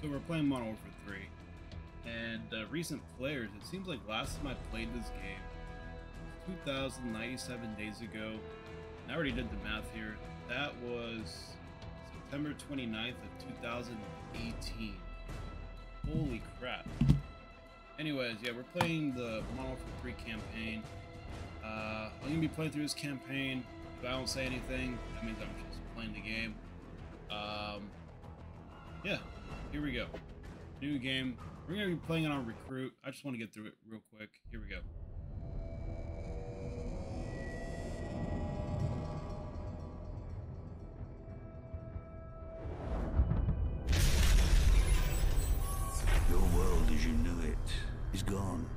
So we're playing Modern Warfare 3, and uh, recent players, it seems like last time I played this game, 2,097 days ago, and I already did the math here, that was September 29th of 2018. Holy crap. Anyways, yeah, we're playing the Modern Warfare 3 campaign. Uh, I'm going to be playing through this campaign. If I don't say anything, that means I'm just playing the game. Um, yeah, here we go. New game. We're going to be playing it on Recruit. I just want to get through it real quick. Here we go. Your world as you knew it is gone.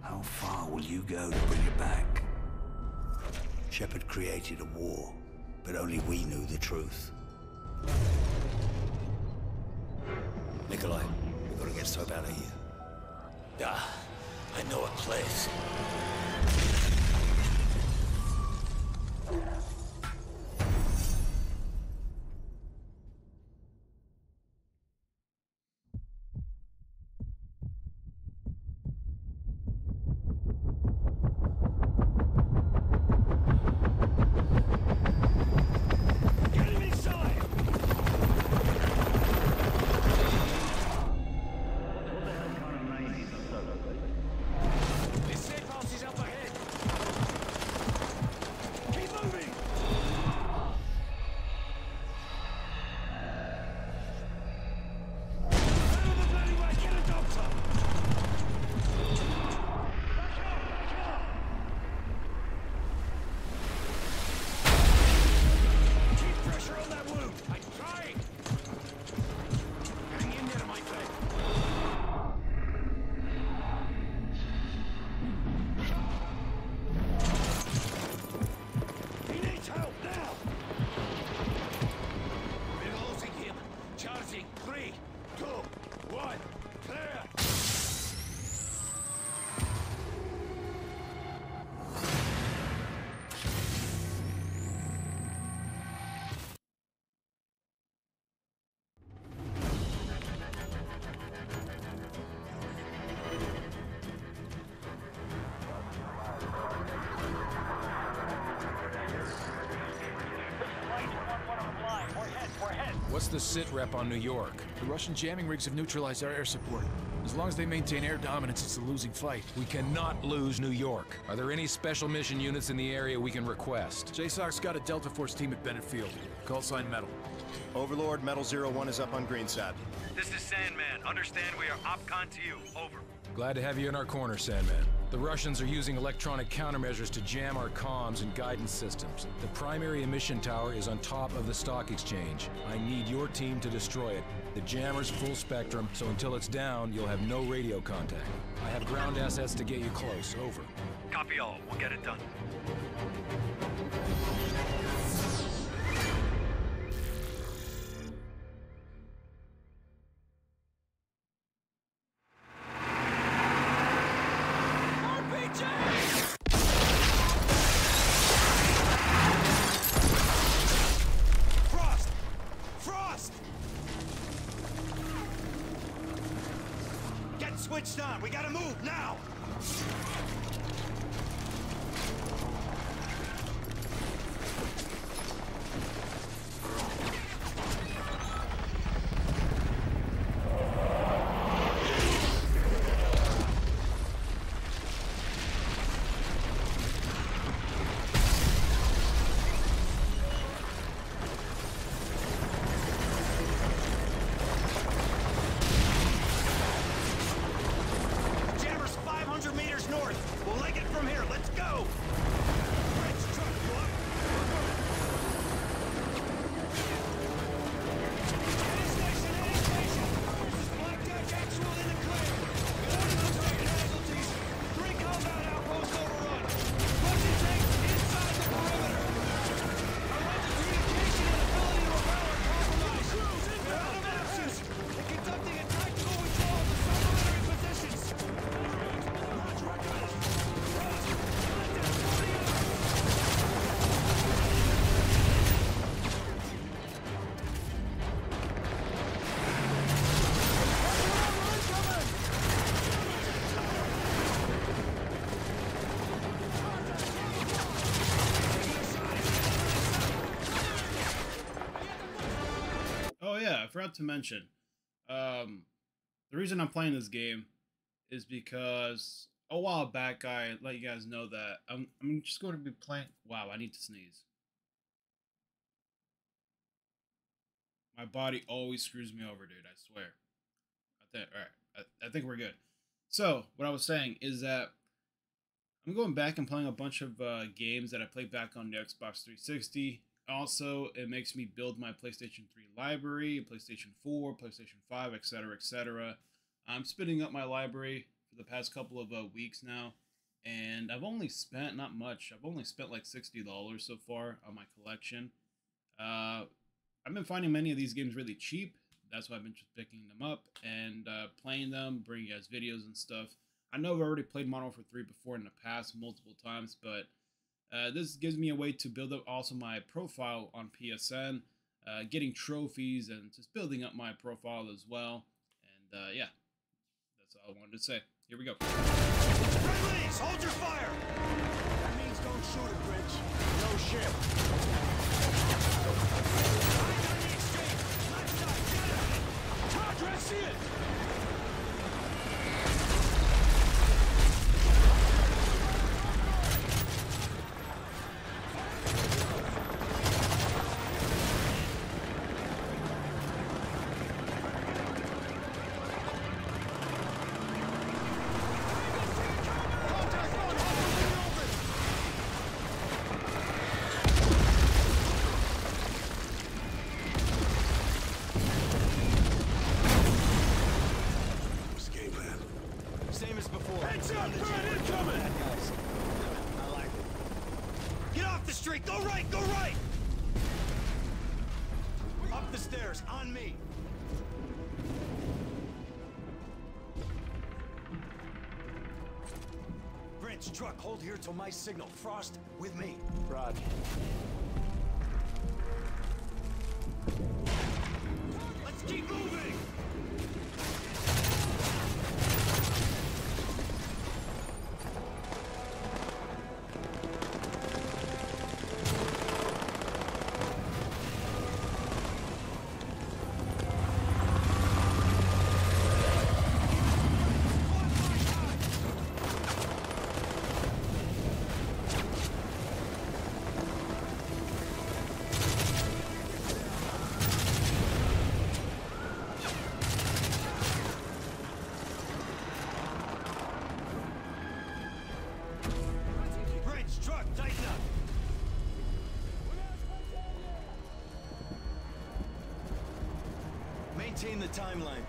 How far will you go to bring it back? Shepard created a war, but only we knew the truth. Nikolai, we've got to get Soap out of here. Ah, I know a place. The sit rep on New York? The Russian jamming rigs have neutralized our air support. As long as they maintain air dominance, it's a losing fight. We cannot lose New York. Are there any special mission units in the area we can request? JSOC's got a Delta Force team at Bennett Field. Call sign Metal. Overlord, Metal Zero One is up on Greenside. This is Sandman. Understand we are OPCON to you. Over. Glad to have you in our corner, Sandman. The Russians are using electronic countermeasures to jam our comms and guidance systems. The primary emission tower is on top of the stock exchange. I need your team to destroy it. The jammer's full spectrum, so until it's down, you'll have no radio contact. I have ground assets to get you close. Over. Copy all. We'll get it done. To mention, um, the reason I'm playing this game is because a while back I let you guys know that I'm I'm just going to be playing. Wow, I need to sneeze. My body always screws me over, dude. I swear. I think. All right. I, I think we're good. So what I was saying is that I'm going back and playing a bunch of uh, games that I played back on the Xbox 360. Also, it makes me build my PlayStation 3 library, PlayStation 4, PlayStation 5, etc., etc. I'm spinning up my library for the past couple of uh, weeks now, and I've only spent not much. I've only spent like sixty dollars so far on my collection. Uh, I've been finding many of these games really cheap. That's why I've been just picking them up and uh, playing them, bringing you guys videos and stuff. I know I've already played Modern Warfare 3 before in the past multiple times, but uh, this gives me a way to build up also my profile on PSN, uh, getting trophies and just building up my profile as well. And uh, yeah, that's all I wanted to say. Here we go. Friendlies, hold your fire! That means don't shoot it. No see it! Truck, hold here till my signal. Frost, with me. Rod. Maintain the timeline.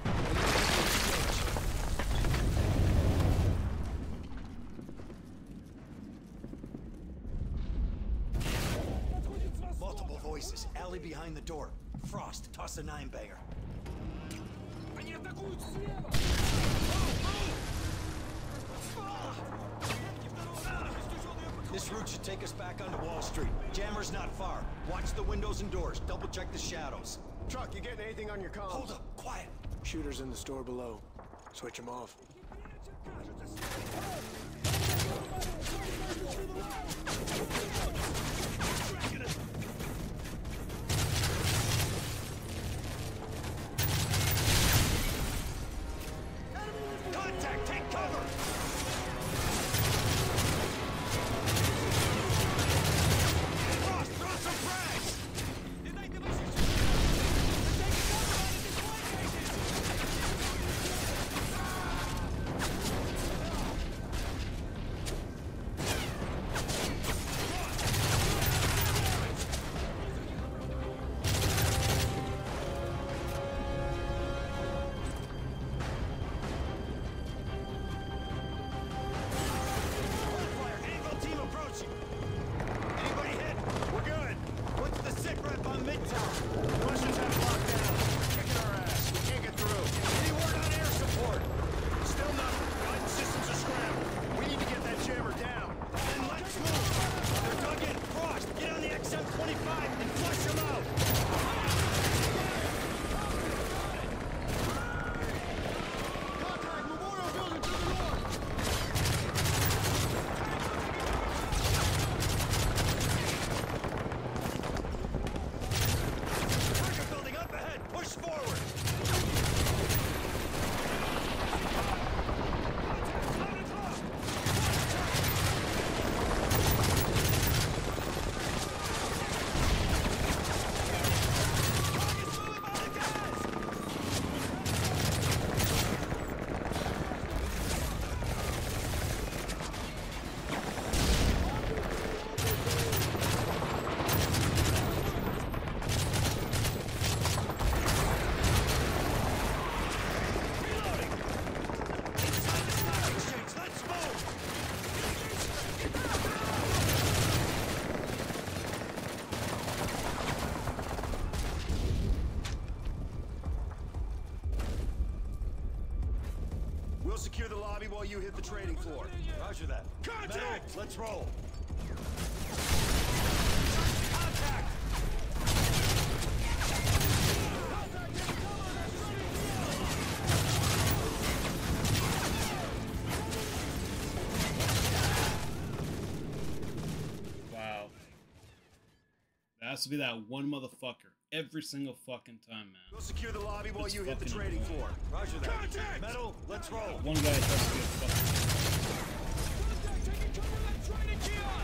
Multiple voices. Alley behind the door. Frost, toss a nine banger. This route should take us back onto Wall Street. Jammer's not far. Watch the windows and doors. Double check the shadows. Truck, you getting anything on your comms? Hold up, quiet. Shooters in the store below. Switch them off. before you hit the trading floor. Roger that. Contact! Let's roll. Wow. That has to be that one motherfucker every single fucking time. We'll secure the lobby while it's you hit the trading floor. Roger that. Contact! Metal, let's roll. One guy has to get fucked. Contact, taking cover that trading kiosk!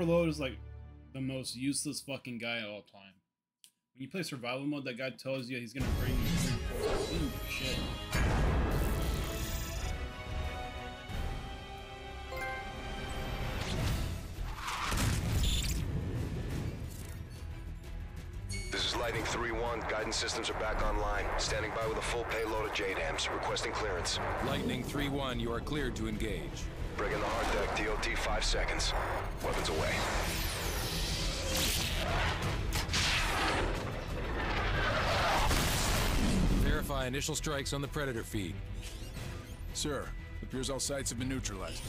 Overlord is like the most useless fucking guy of all time. When you play survival mode, that guy tells you he's gonna bring you reinforcements. He shit. This is Lightning 3-1. Guidance systems are back online. Standing by with a full payload of JDAMs. Requesting clearance. Lightning 3-1, you are cleared to engage. Bring in the hard deck. DOT 5 seconds. Weapons away. Verify initial strikes on the Predator feed. Sir, appears all sites have been neutralized.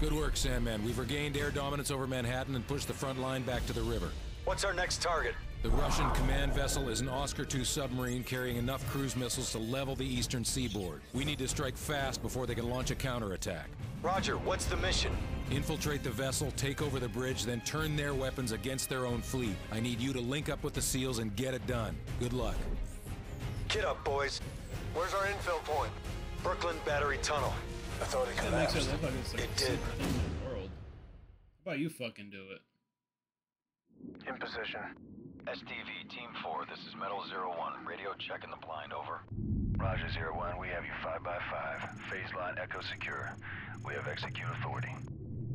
Good work, Sandman. We've regained air dominance over Manhattan and pushed the front line back to the river. What's our next target? The Russian command vessel is an Oscar II submarine carrying enough cruise missiles to level the eastern seaboard. We need to strike fast before they can launch a counterattack. Roger, what's the mission? Infiltrate the vessel, take over the bridge, then turn their weapons against their own fleet. I need you to link up with the SEALs and get it done. Good luck. Get up, boys. Where's our infill point? Brooklyn Battery Tunnel. I thought it That makes it collapsed. like It did. thing in the world. How about you fucking do it? In position. SDV Team 4, this is Metal Zero One. Radio checking the blind, over. Roger, Zero One. We have you 5 by 5 Phase line Echo secure. We have execute authority.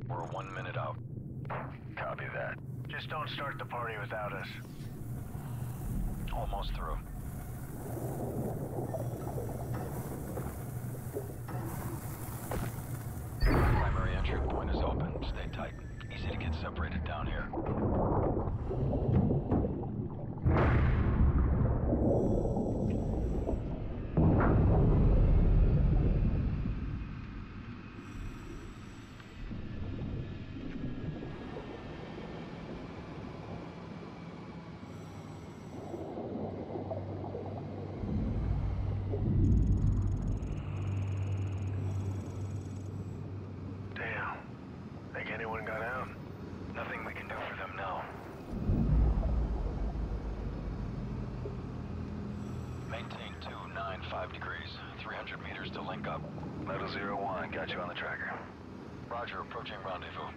We're one minute out. Copy that. Just don't start the party without us. Almost through. Primary entry point is open. Stay tight. Easy to get separated down here. Damn. Approaching rendezvous.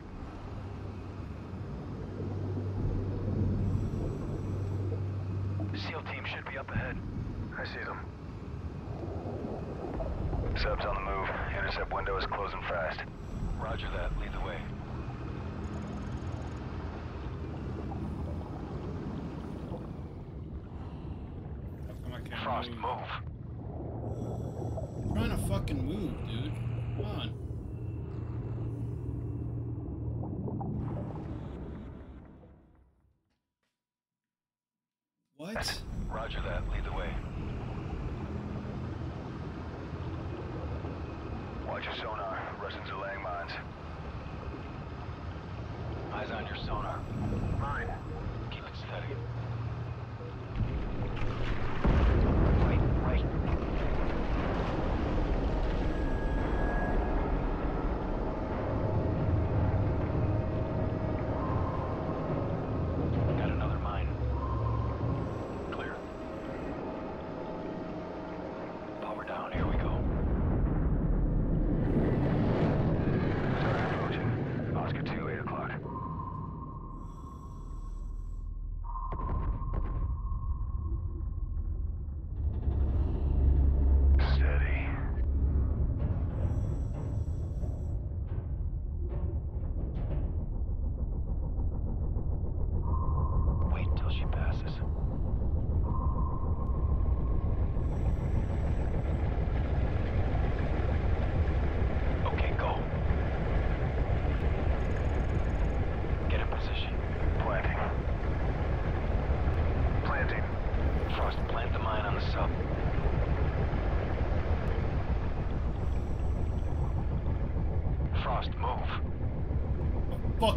SEAL team should be up ahead. I see them. Sub's on the move. Intercept window is closing fast. Roger that. Lead the way.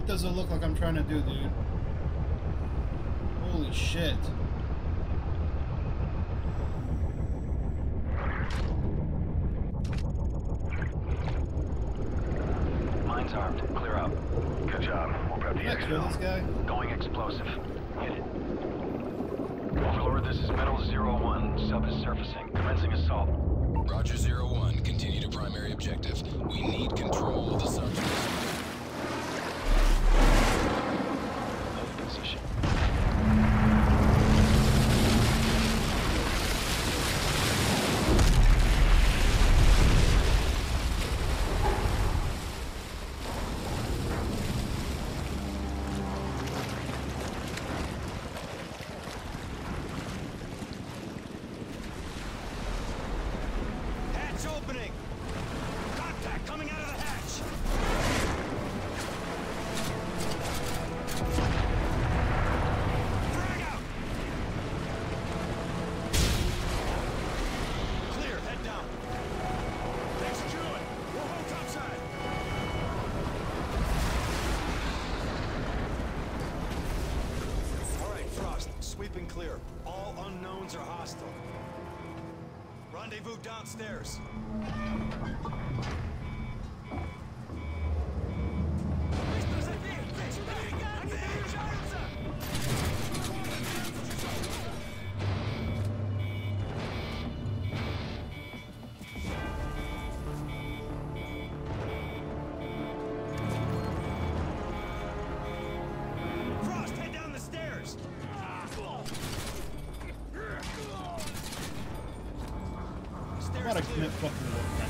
does it look like I'm trying to do, dude? Holy shit. clear. All unknowns are hostile. Rendezvous downstairs. What a commit fucking work.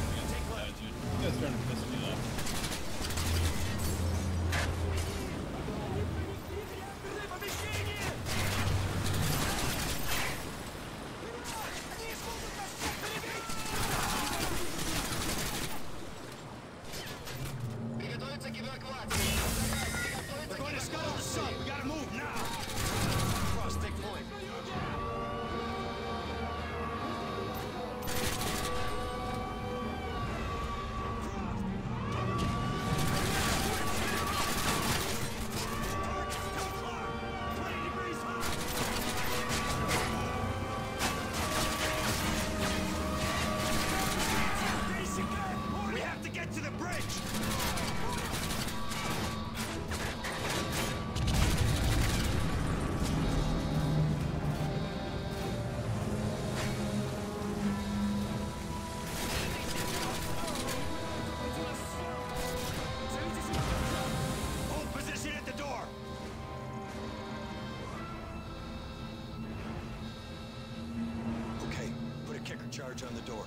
on the door.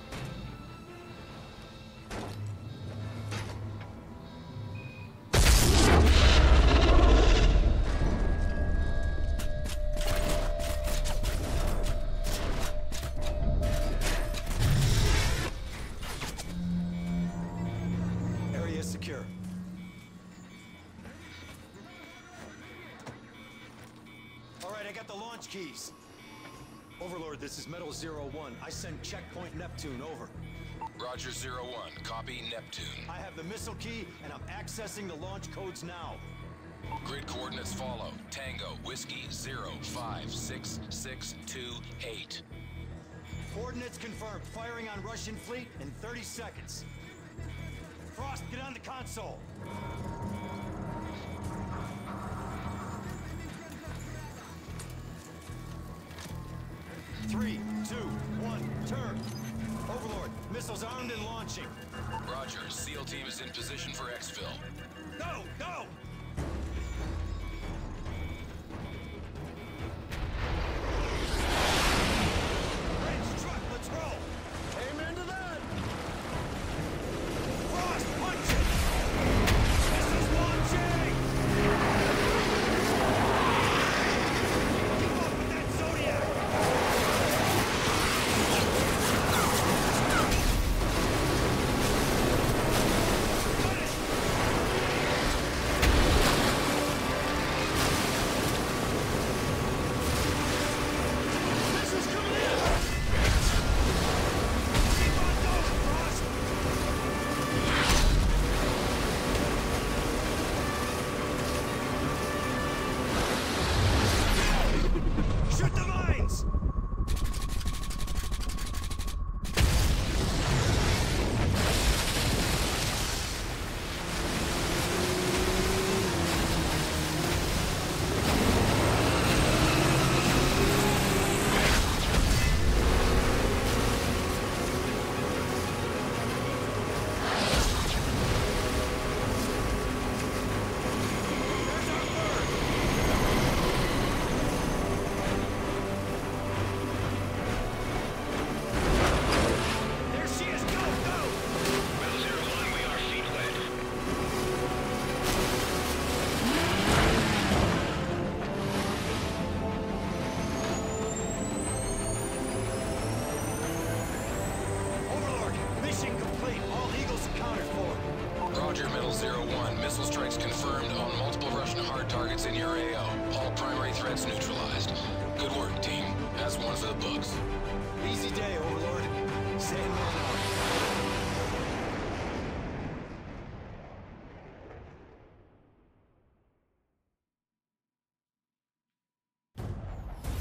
All right, I got the launch keys. Overlord, this is Metal Zero One. I send checkpoint Neptune over. Roger, Zero One. Copy Neptune. I have the missile key, and I'm accessing the launch codes now. Grid coordinates follow. Tango, Whiskey, Zero, Five, Six, Six, Two, Eight. Coordinates confirmed. Firing on Russian fleet in 30 seconds. Frost, get on the console. Missiles armed and launching. Roger, SEAL team is in position for exfil. Go, go! Zero One. Missile strikes confirmed on multiple Russian hard targets in your AO. All primary threats neutralized. Good work, team. That's one for the books. Easy day, Overlord. Sandman out.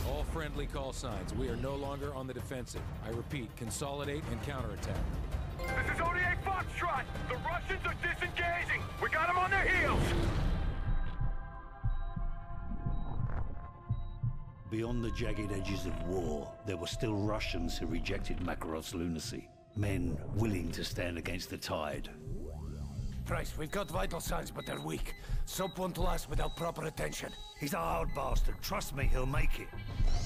All friendly call signs. We are no longer on the defensive. I repeat, consolidate and counterattack. This Foxtrot! The Russians are disengaging! We got them on their heels! Beyond the jagged edges of war, there were still Russians who rejected Makarov's lunacy. Men willing to stand against the tide. Price, we've got vital signs, but they're weak. Soap won't last without proper attention. He's a hard bastard. Trust me, he'll make it.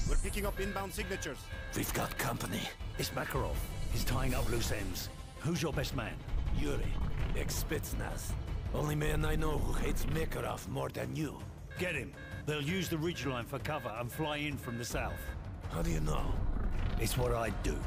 We're picking up inbound signatures. We've got company. It's Makarov. He's tying up loose ends. Who's your best man? Yuri, ex-Spetsnaz. Only man I know who hates Makarov more than you. Get him. They'll use the ridgeline for cover and fly in from the south. How do you know? It's what I do.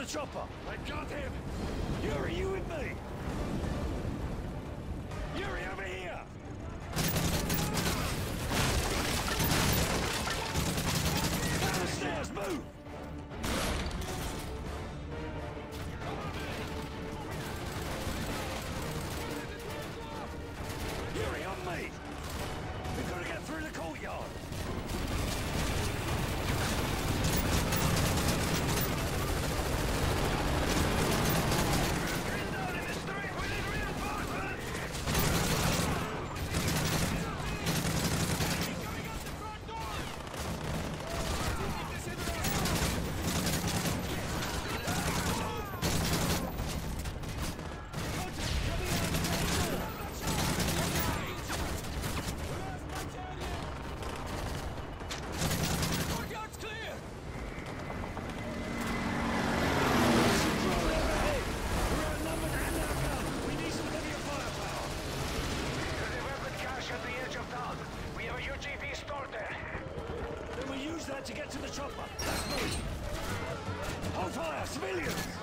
the chopper! to get to the chopper. That's me. Hold fire, civilians!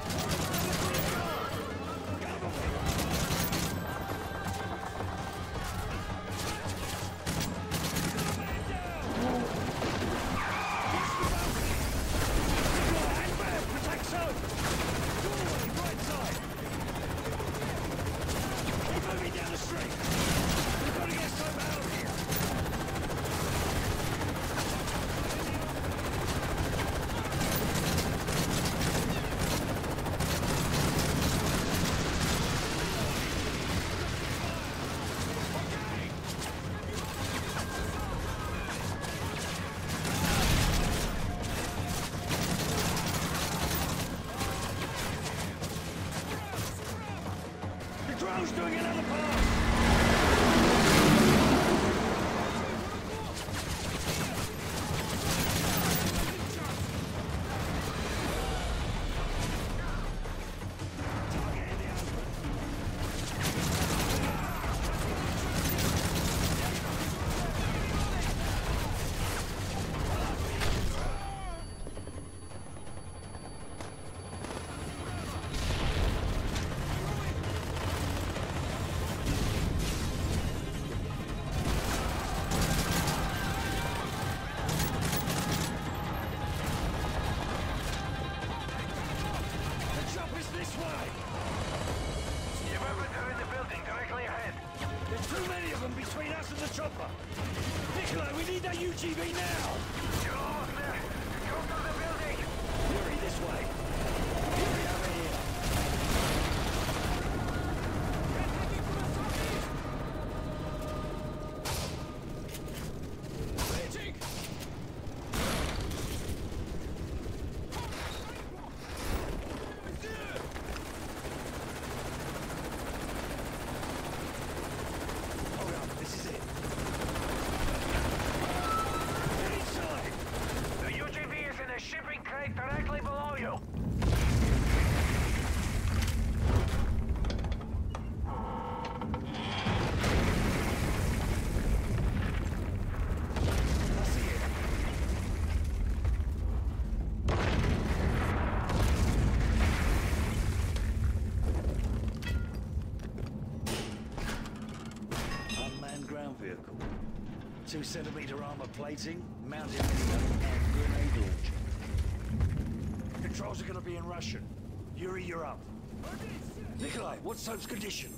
2 centimeter armor plating, mounted minigun, and grenade launcher. Controls are going to be in Russian. Yuri, you're up. Nikolai, what's Soap's condition?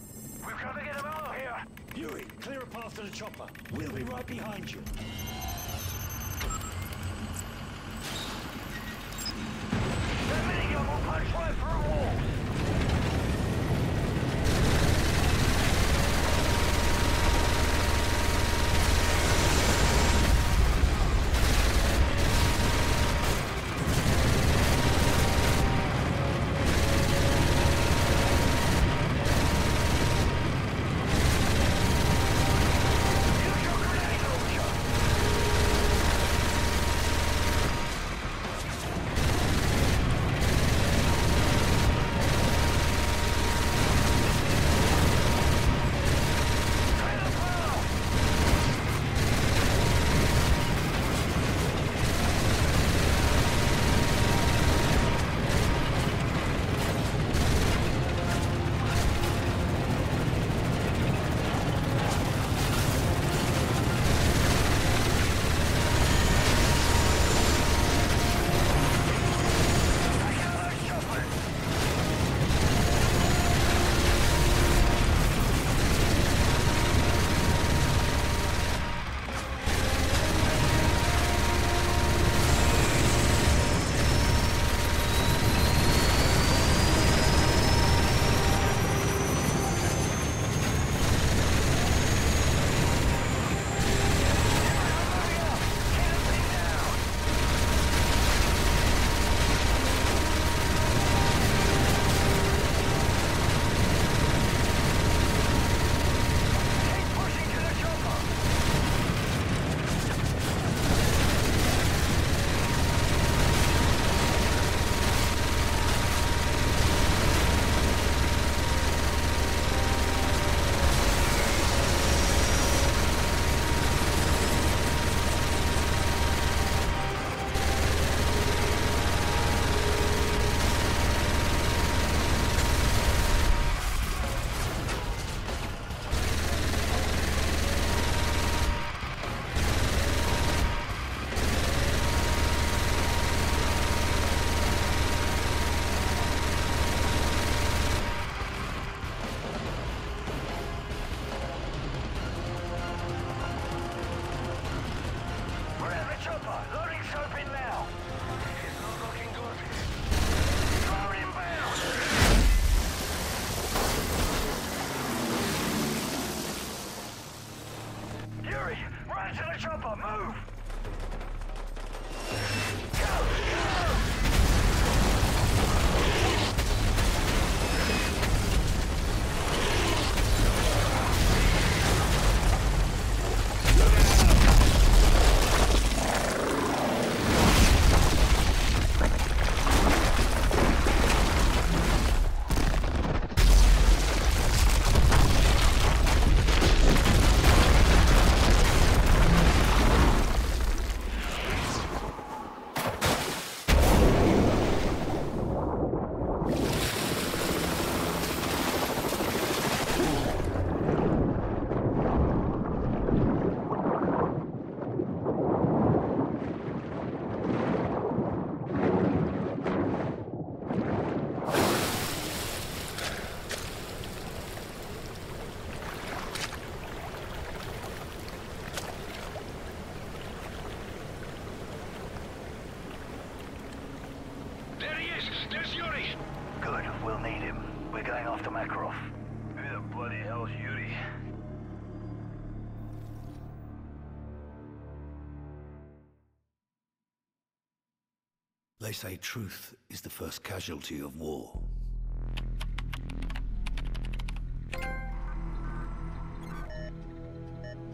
They say truth is the first casualty of war.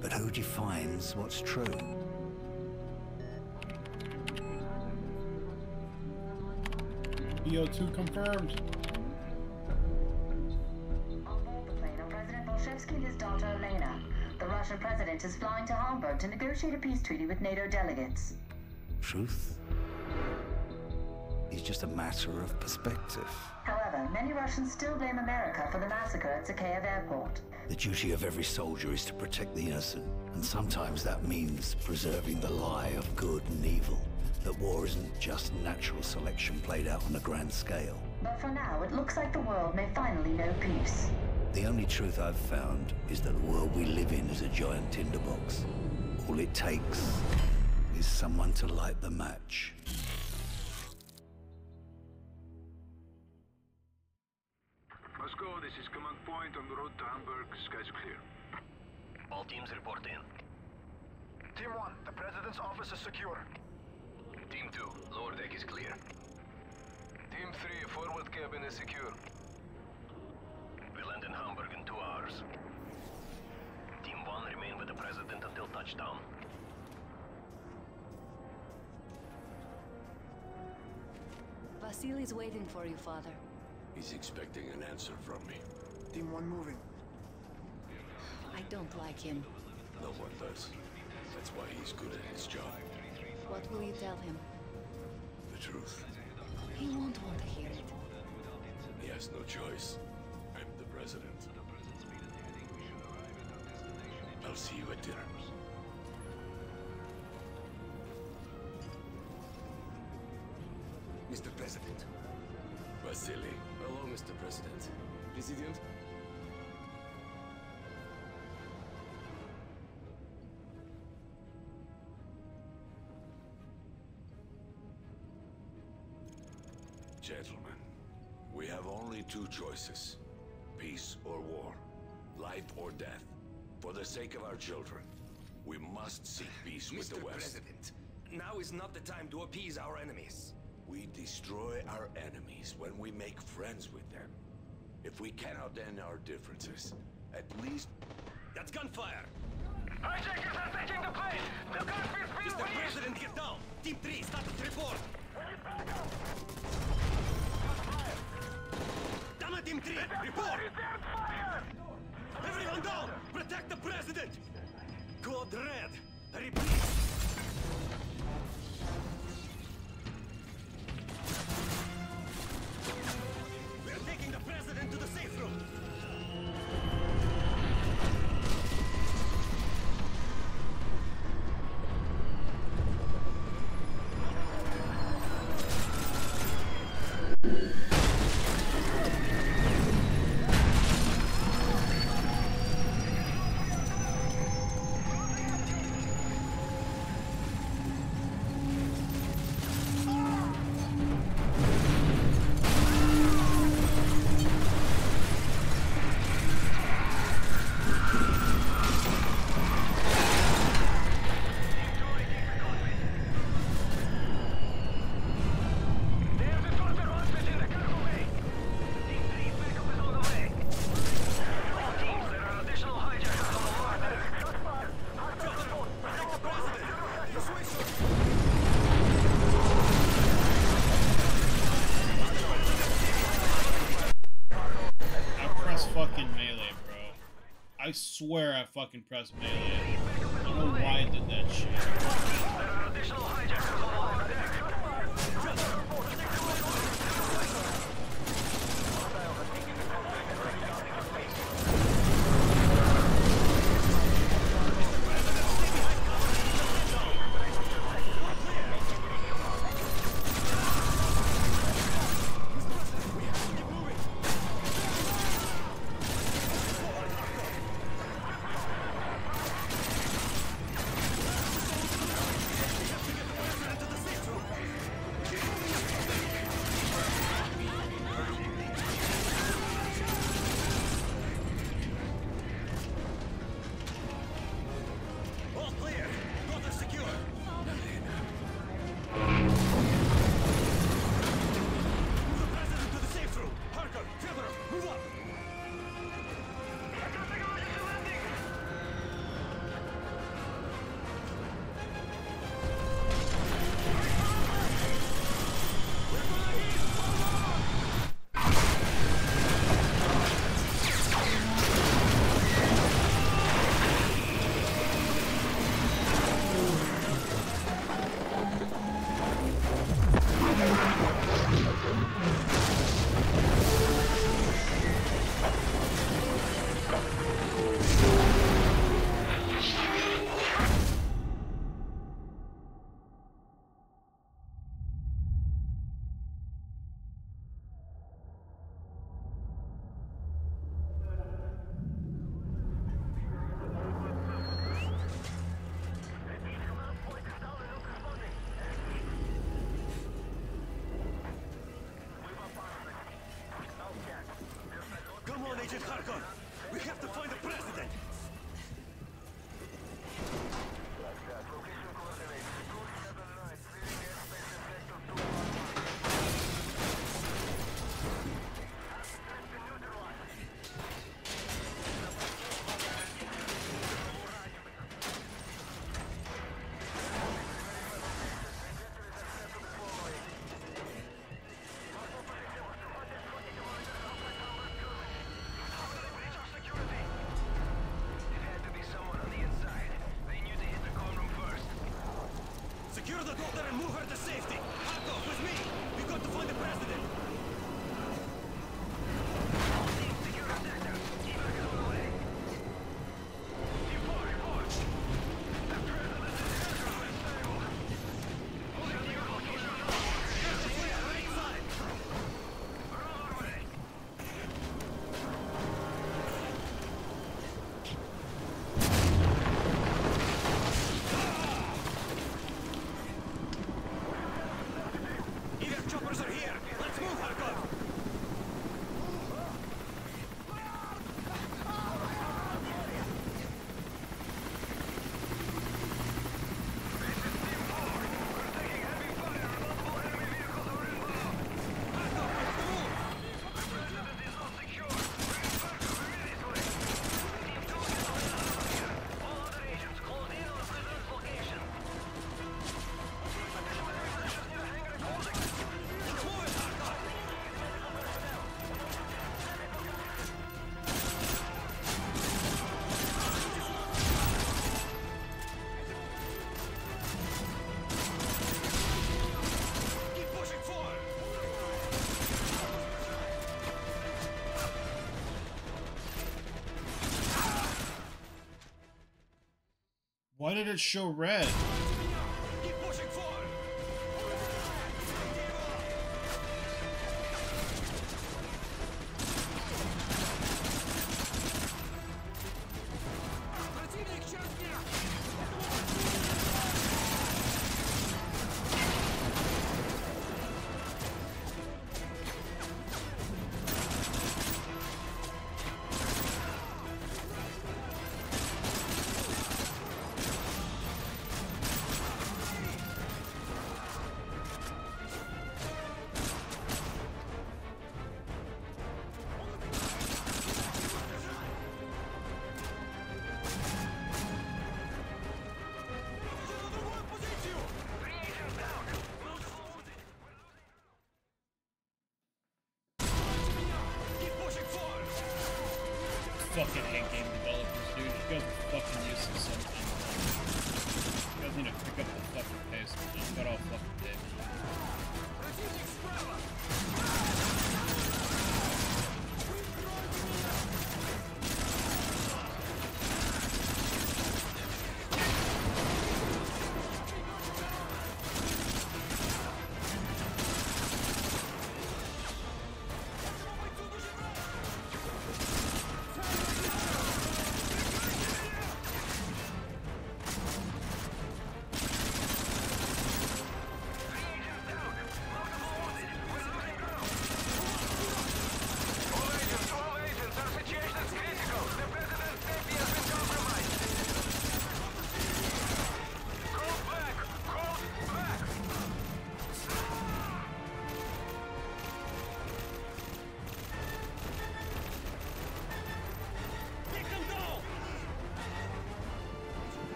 But who defines what's true? BO2 confirmed. On board the plane are President Vorshevsky and his daughter Elena. The Russian president is flying to Hamburg to negotiate a peace treaty with NATO delegates. Truth is just a matter of perspective. However, many Russians still blame America for the massacre at Zakhaev airport. The duty of every soldier is to protect the innocent, and sometimes that means preserving the lie of good and evil. That war isn't just natural selection played out on a grand scale. But for now, it looks like the world may finally know peace. The only truth I've found is that the world we live in is a giant tinderbox. All it takes is someone to light the match. Moscow, this is command point on the road to Hamburg. Skies clear. All teams report in. Team 1, the President's office is secure. Team 2, lower deck is clear. Team 3, forward cabin is secure. We land in Hamburg in two hours. Team 1 remain with the President until touchdown. Vasily's waiting for you, father. He's expecting an answer from me. Team 1 moving. I don't like him. No one does. That's why he's good at his job. What will you tell him? The truth. He won't want to hear it. He has no choice. I'm the president. I'll see you at dinner. Mr. President. Vasily. Hello, Mr. President. President? Gentlemen, we have only two choices. Peace or war. Life or death. For the sake of our children, we must seek peace with the West. Mr. President, now is not the time to appease our enemies. We destroy our enemies when we make friends with them. If we cannot end our differences, at least... That's gunfire! Hijackers are taking the plane! The gunfire's being Mr. released! President, get down! Team 3, status report! Damn it, Team 3, report! Everyone down! Protect the President! Code Red, repeat! Swear I fucking pressed melee. I don't know why I did that shit. Secure the daughter and move her to safety. Harkov, with me. Did it show red?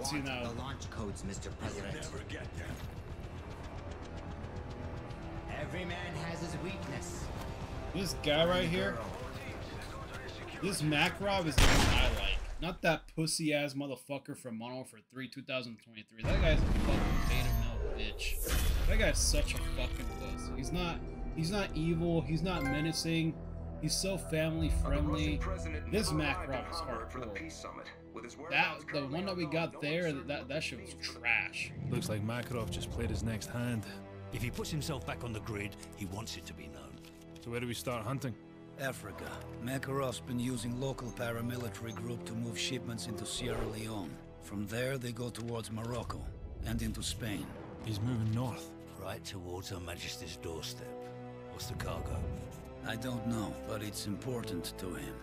I See want now- the launch codes, Mr. President. Never get them. Every man has his weakness. This guy right here, this Makarov is the one I like. Not that pussy ass motherfucker from Modern Warfare 3 2023. That guy's a fucking beta male bitch. That guy's such a fucking puss. He's not he's not evil, he's not menacing, he's so family friendly. This Makarov is hardcore. That the one that we got there, that that shit was trash. Looks like Makarov just played his next hand. If he puts himself back on the grid, he wants it to be known. So where do we start hunting? Africa. Makarov's been using local paramilitary group to move shipments into Sierra Leone. From there, they go towards Morocco and into Spain. He's moving north. Right towards Her Majesty's doorstep. What's the cargo? I don't know, but it's important to him.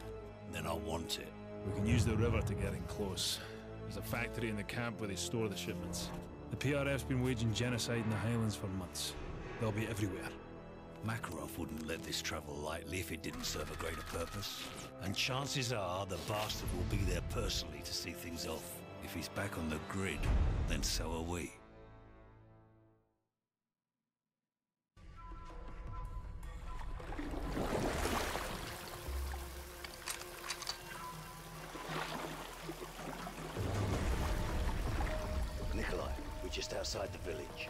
Then I want it. We can use the river to get in close. There's a factory in the camp where they store the shipments. The PRF's been waging genocide in the Highlands for months. They'll be everywhere. Makarov wouldn't let this travel lightly if it didn't serve a greater purpose. And chances are the bastard will be there personally to see things off. If he's back on the grid, then so are we. Outside the village.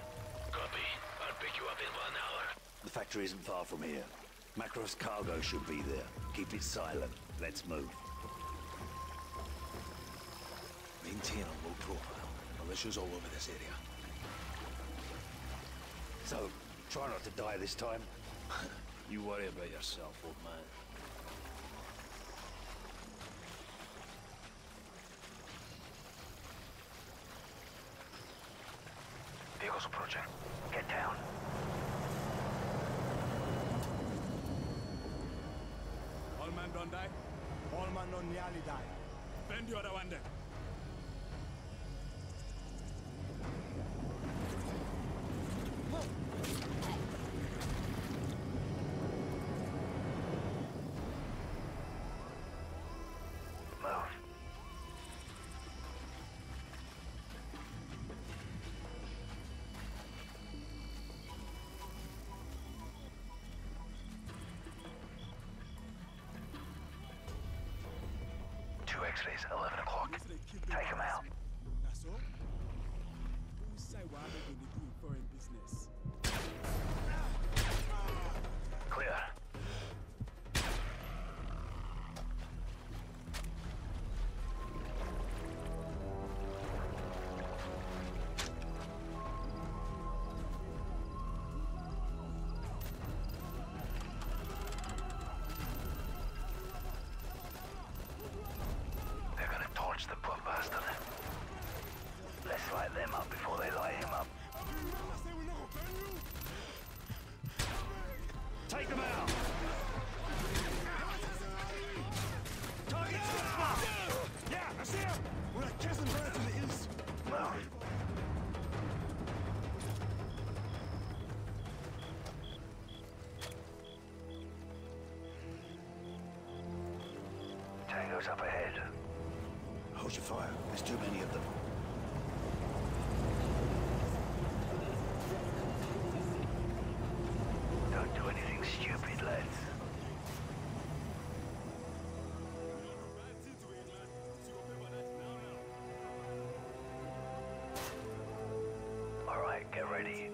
Copy. I'll pick you up in one hour. The factory isn't far from here. Makarov's cargo should be there. Keep it silent. Let's move. Maintain a low profile. Militia's all over this area. So, try not to die this time. you worry about yourself, old man. Vehicles approaching. Get down. All man don't die. All man don't nearly die. Bend the other X-rays, 11 o'clock. Take him out. Too many of them. Don't do anything stupid, lads. All right, get ready.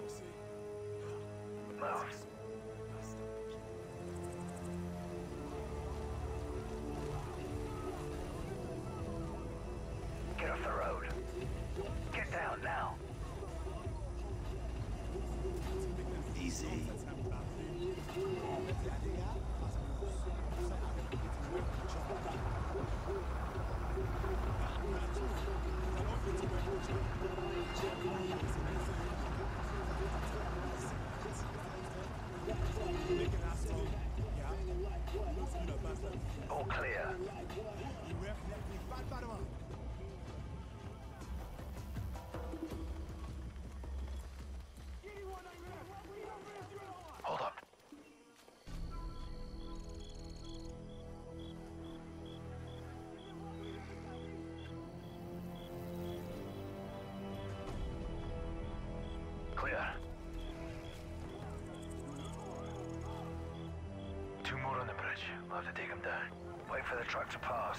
To down. Wait for the truck to pass.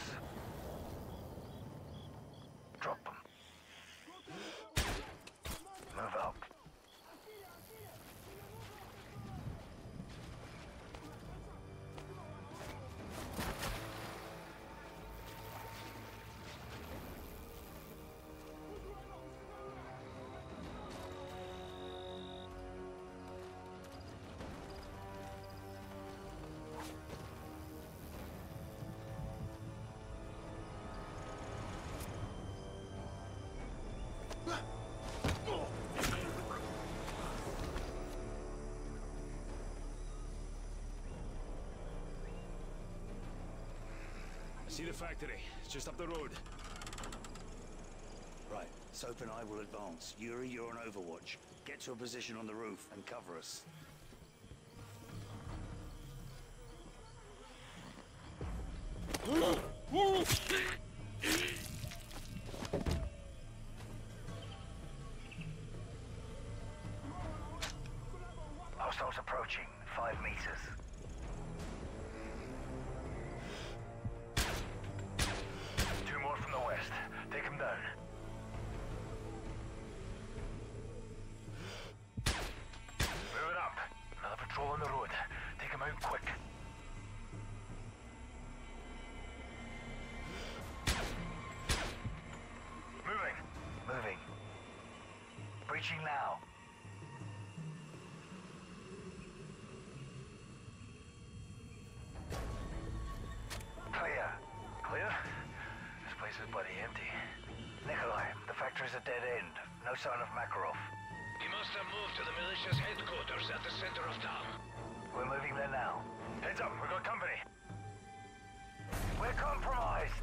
See the factory. It's just up the road. Right, Soap and I will advance. Yuri, you're on Overwatch. Get to a position on the roof and cover us. Breaching now. Clear. Clear? This place is bloody empty. Nikolai, the factory's a dead end. No sign of Makarov. He must have moved to the militia's headquarters at the center of town. We're moving there now. Heads up, we've got company. We're compromised.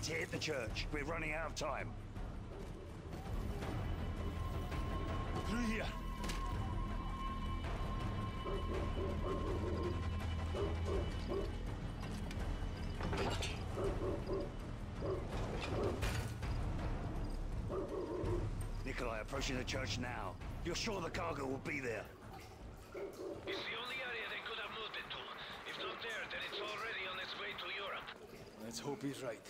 Need to hit the church. We're running out of time. Through here. Nikolai, approaching the church now. You're sure the cargo will be there? It's the only area they could have moved it to. If not there, then it's already on its way to Europe. Let's hope he's right.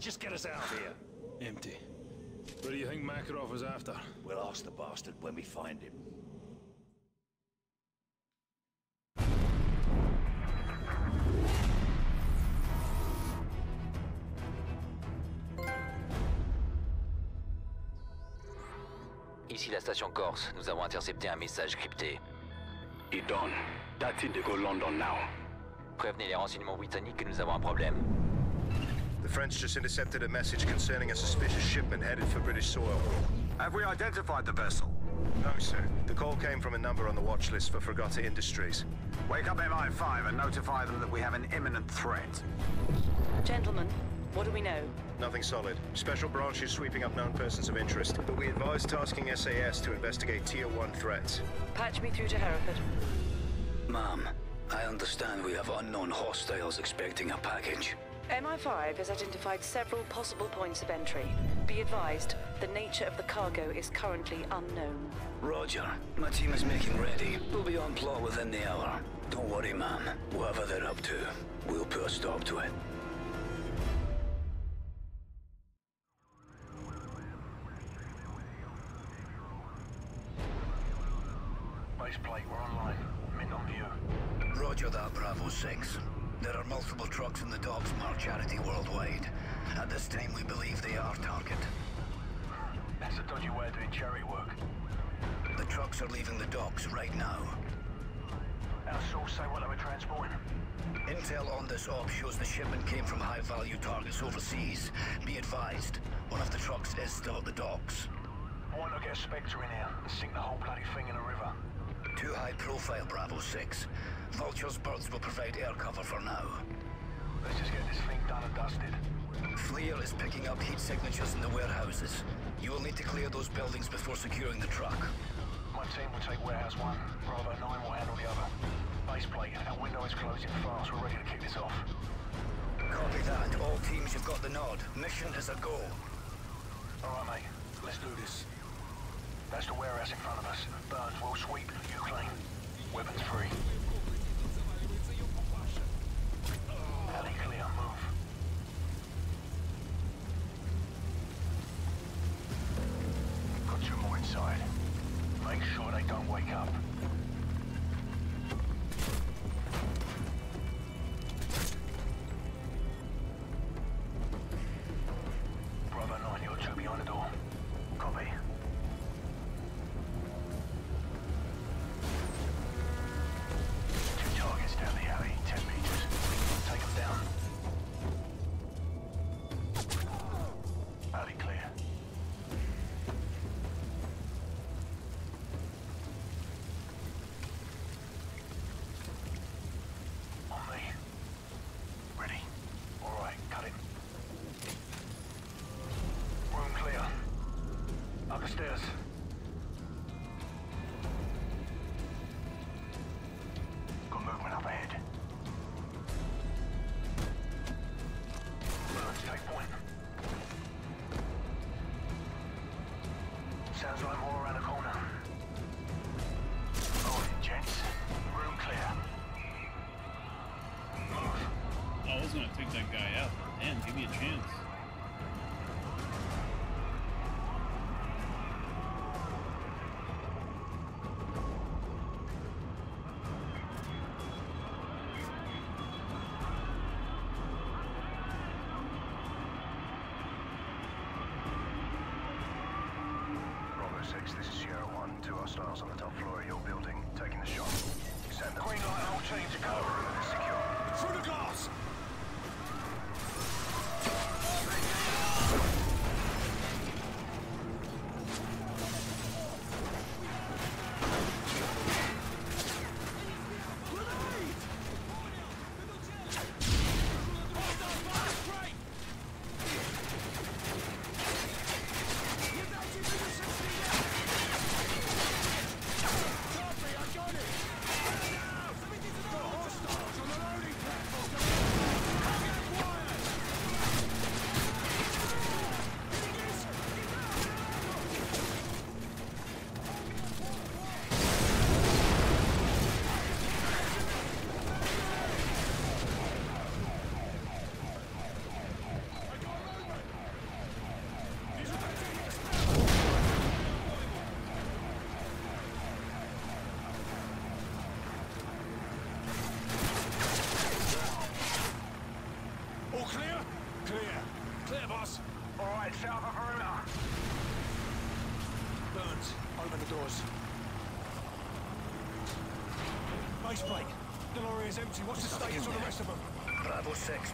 Just get us out of here. Empty. What do you think Makarov was after? We'll ask the bastard when we find him. Ici la station Corse. Nous avons intercepté un message crypté. Idon, that's it to go London now. Prévenez les renseignements britanniques que nous avons un problème. The French just intercepted a message concerning a suspicious shipment headed for British soil. Have we identified the vessel? No, sir. The call came from a number on the watch list for Fregata Industries. Wake up MI5 and notify them that we have an imminent threat. Gentlemen, what do we know? Nothing solid. Special branch is sweeping up known persons of interest, but we advise tasking SAS to investigate Tier 1 threats. Patch me through to Hereford. Ma'am, I understand we have unknown hostiles expecting a package. MI5 has identified several possible points of entry. Be advised, the nature of the cargo is currently unknown. Roger. My team is making ready. We'll be on plot within the hour. Don't worry, man. Whatever they're up to, we'll put a stop to it. Base plate, we're online. Mint on view. Roger that, Bravo 6. There are multiple trucks in the docks marked Charity Worldwide. At this time, we believe they are target. That's a dodgy way of doing charity work. The trucks are leaving the docks right now. Our source say what they were transporting. Intel on this op shows the shipment came from high-value targets overseas. Be advised, one of the trucks is still at the docks. I want to get a Spectre in here and sink the whole bloody thing in a river. Too high profile, Bravo 6. Vulture's birds will provide air cover for now. Let's just get this thing done and dusted. FLIR is picking up heat signatures in the warehouses. You will need to clear those buildings before securing the truck. My team will take warehouse one. Bravo 9 will handle the other. Base plate, our window is closing fast. We're ready to kick this off. Copy that. All teams, you've got the nod. Mission is a go. All right, mate. Let's do this. That's the warehouse in front of us. Burns, we'll sweep. You clean. Weapons free. Inside. Make sure they don't wake up. Is empty. What's the status on the rest of them? Bravo 6,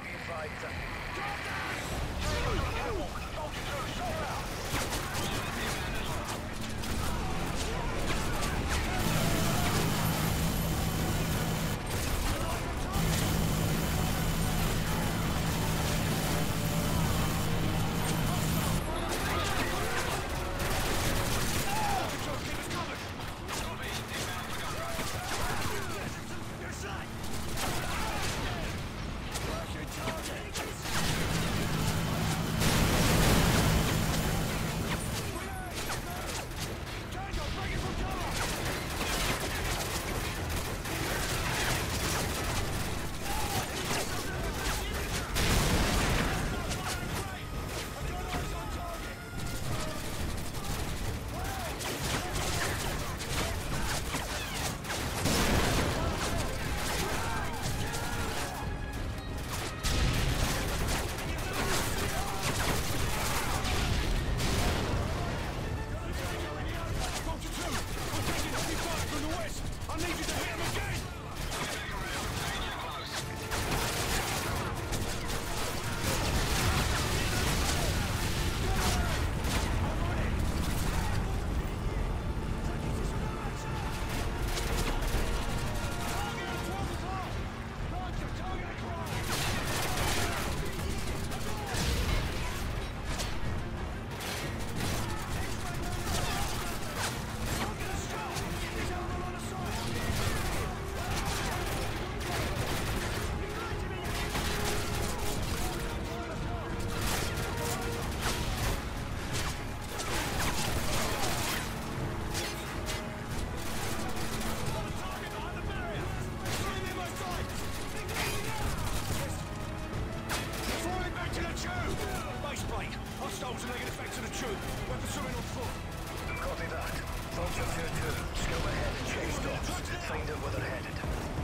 to the tube. We're pursuing on foot. Copy that. Vulture Fear 2, scout ahead and chase dogs. Find out where they're headed.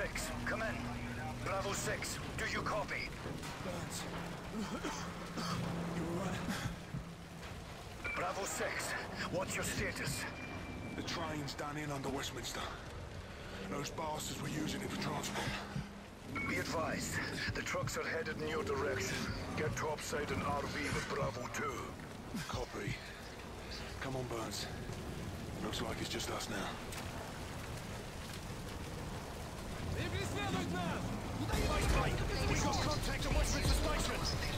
6, come in. Bravo 6, do you copy? Dance. You're. Bravo 6, what's your status? The train's done in under Westminster. Those bastards were using it for transport. Be advised, the trucks are headed in your direction. Get topside an RV with Bravo 2. Copy. Come on, Burns. Looks like it's just us now. Now! We've got contact on Westminster Station!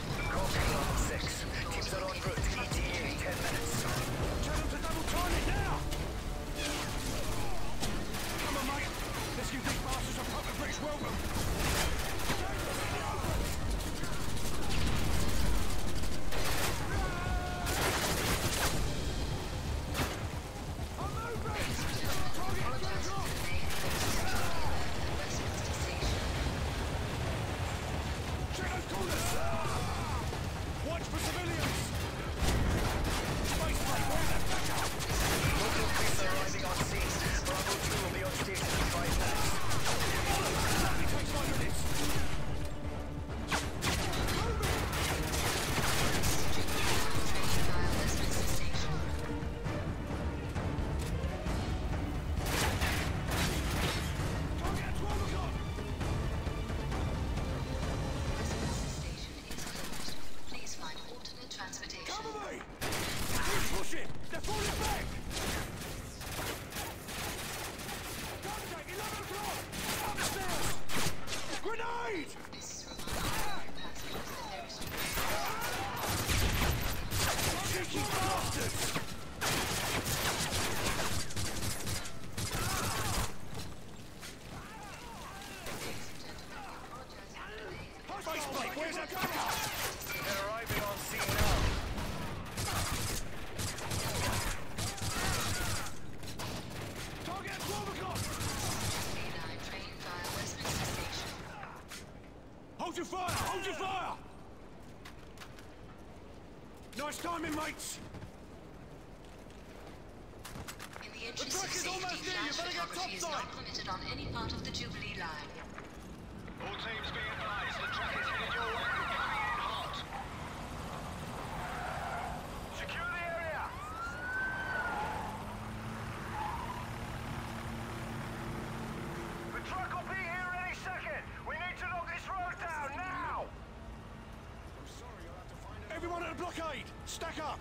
Stack up!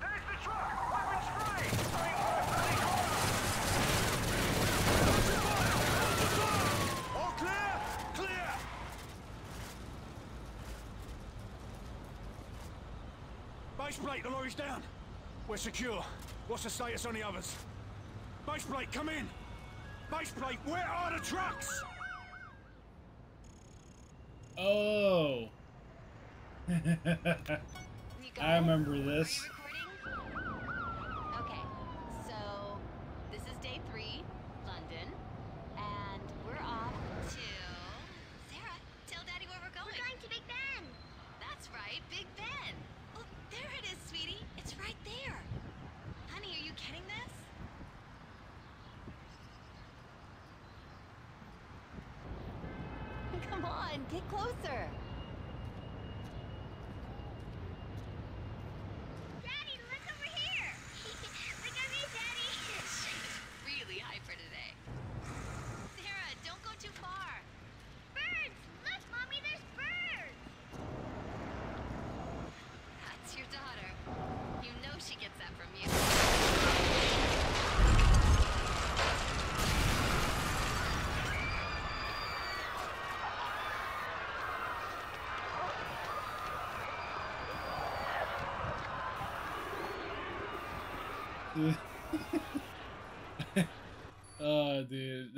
There's the truck! Weapons free! All clear! Clear! Base plate, the lorry's down. We're secure. What's the status on the others? Base plate, come in! Base plate, where are the trucks? I remember this.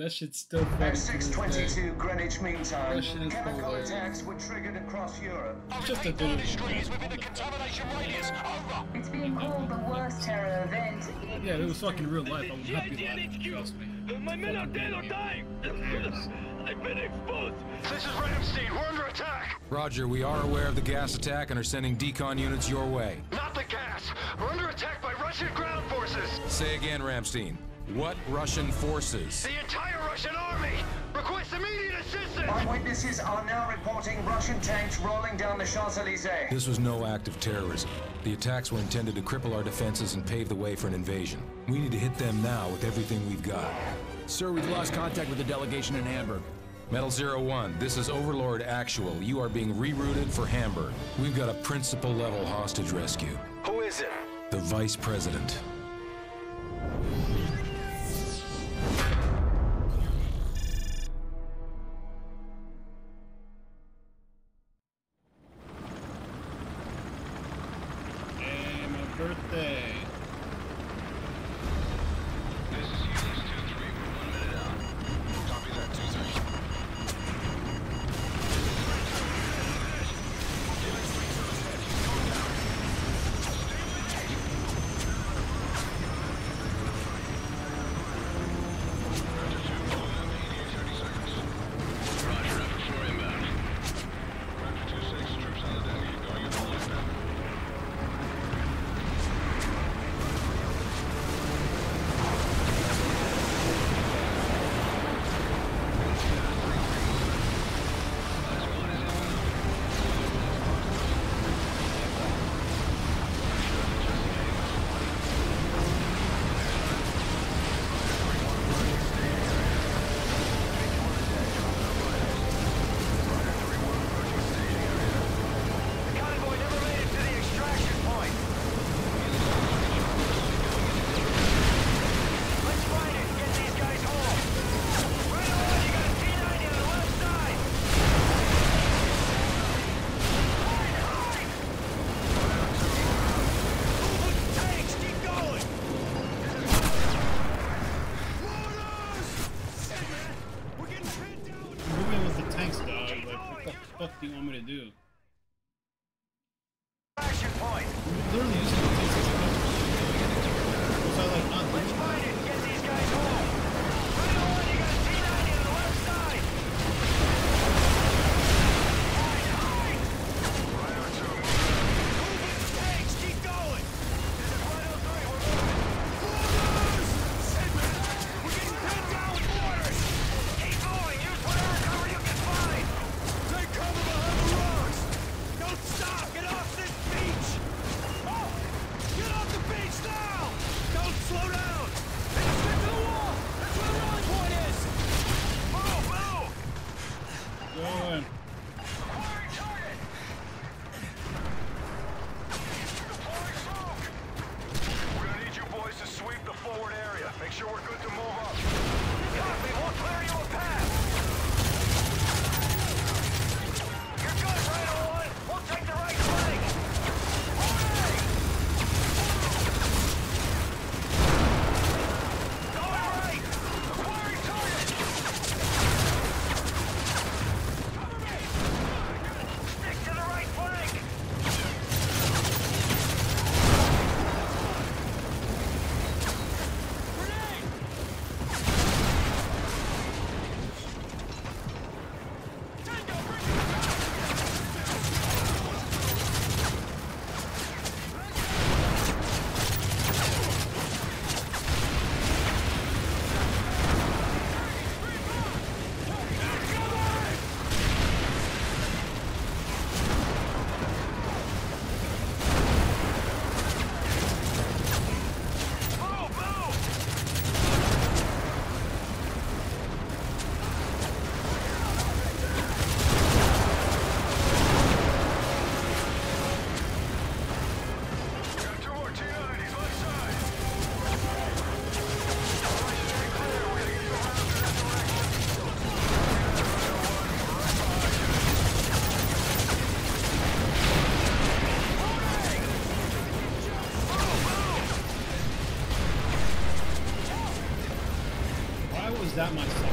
That shit's still. At 6:22 Greenwich Mean Time, chemical attacks were triggered across Europe. Just a bit of is within the contamination radius. Over. It's being called the worst terror event. Yeah, it was fucking real life. I'm happy be lying. Trust me. My men are dead or dying. I've been exposed. This is Ramstein. We're under attack. Roger, we are aware of the gas attack and are sending decon units your way. Not the gas. We're under attack by Russian ground forces. Say again, Ramstein. What Russian forces? The Witnesses are now reporting Russian tanks rolling down the Champs-Élysées. This was no act of terrorism. The attacks were intended to cripple our defenses and pave the way for an invasion. We need to hit them now with everything we've got. Sir, we've lost contact with the delegation in Hamburg. Metal Zero One, this is Overlord Actual. You are being rerouted for Hamburg. We've got a principal level hostage rescue. Who is it? The Vice President. That my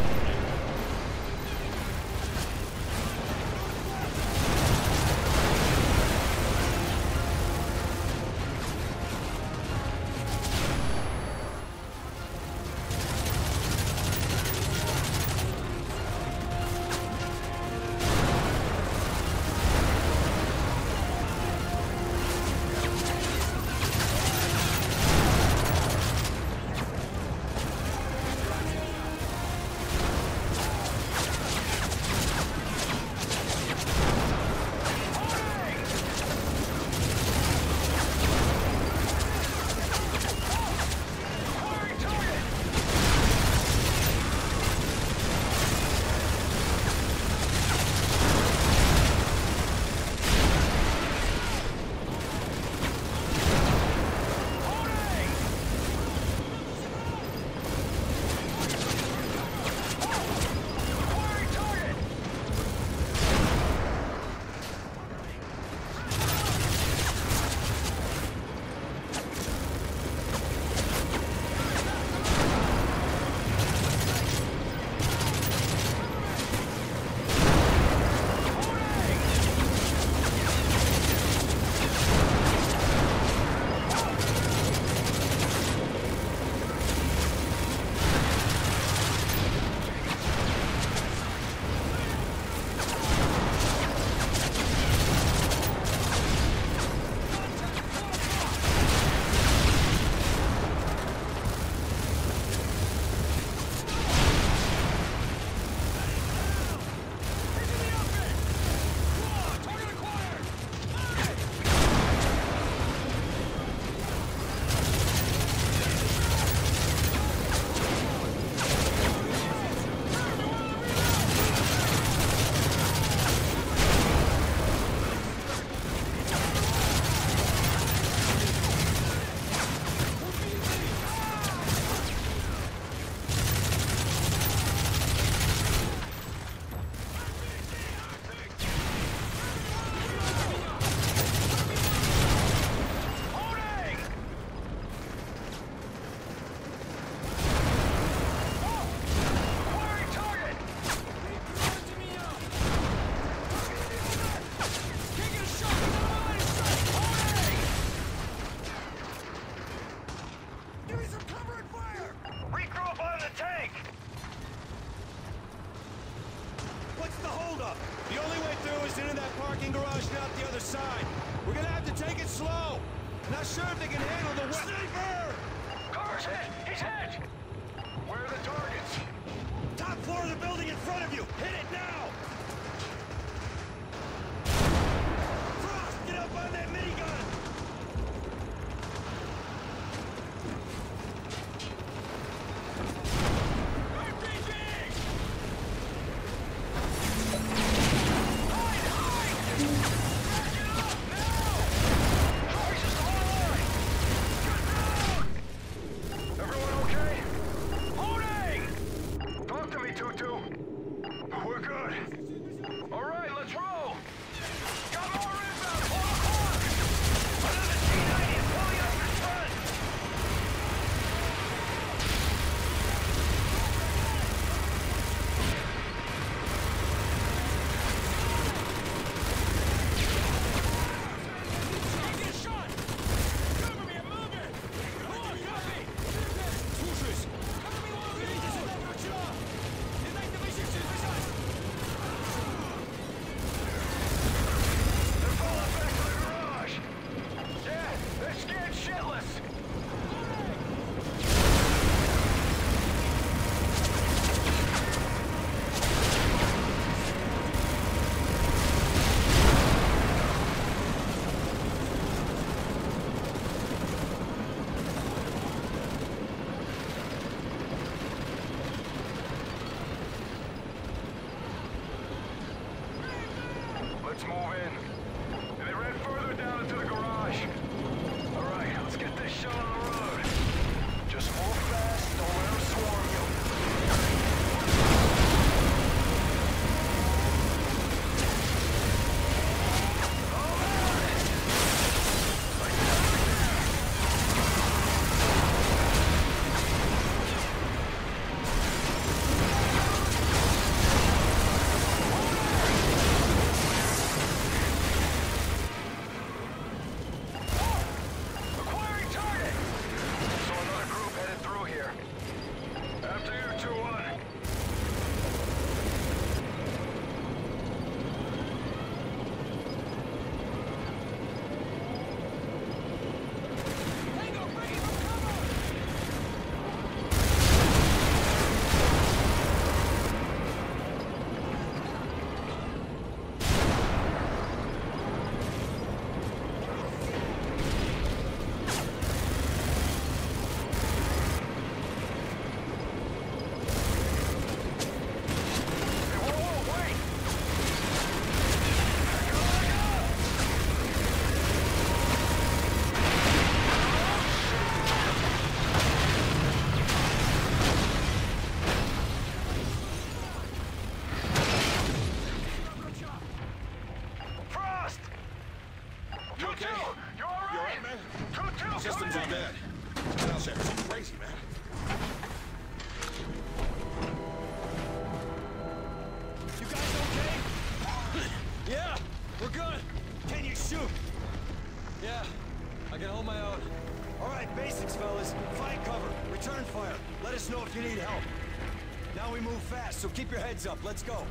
Keep your heads up. Let's go.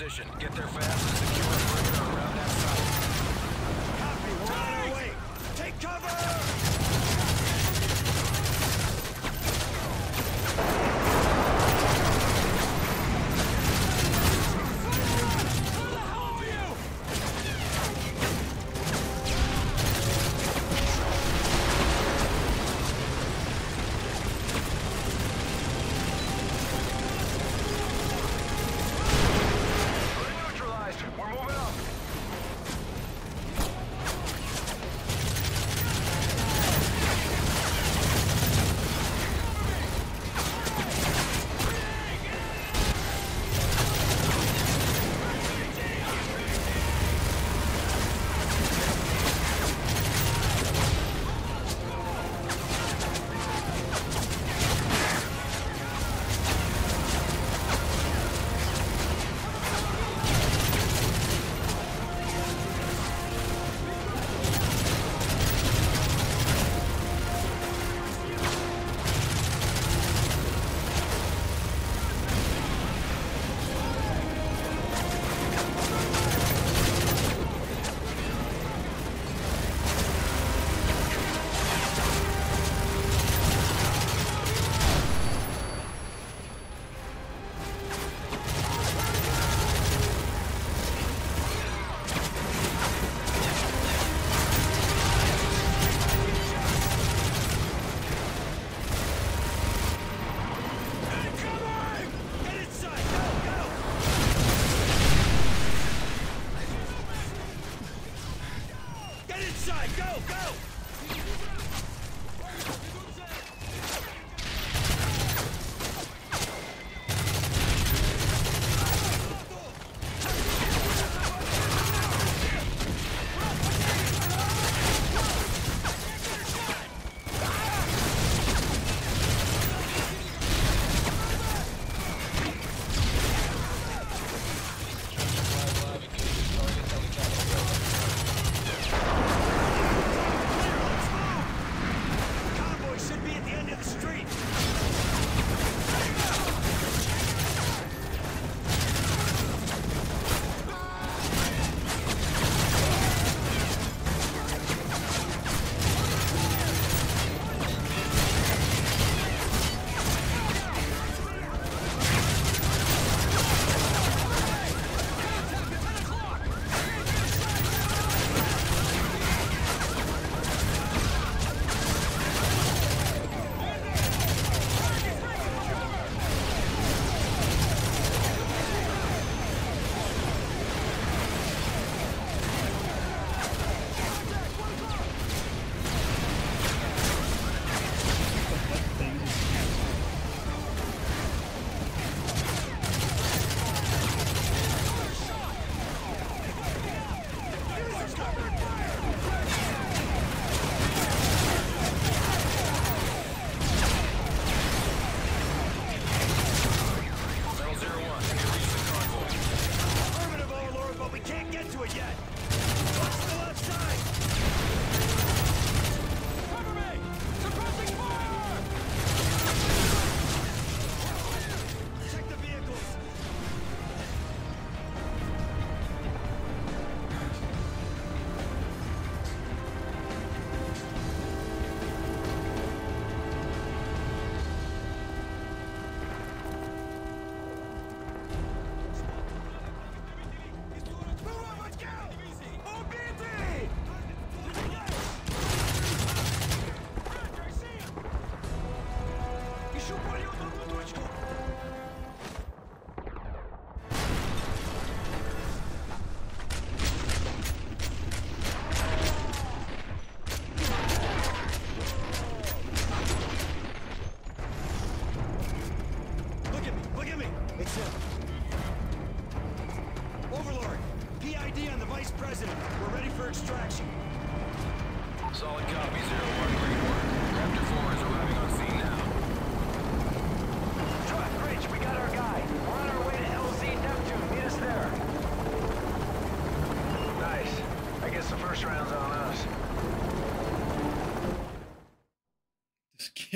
position. Get there fast. Go!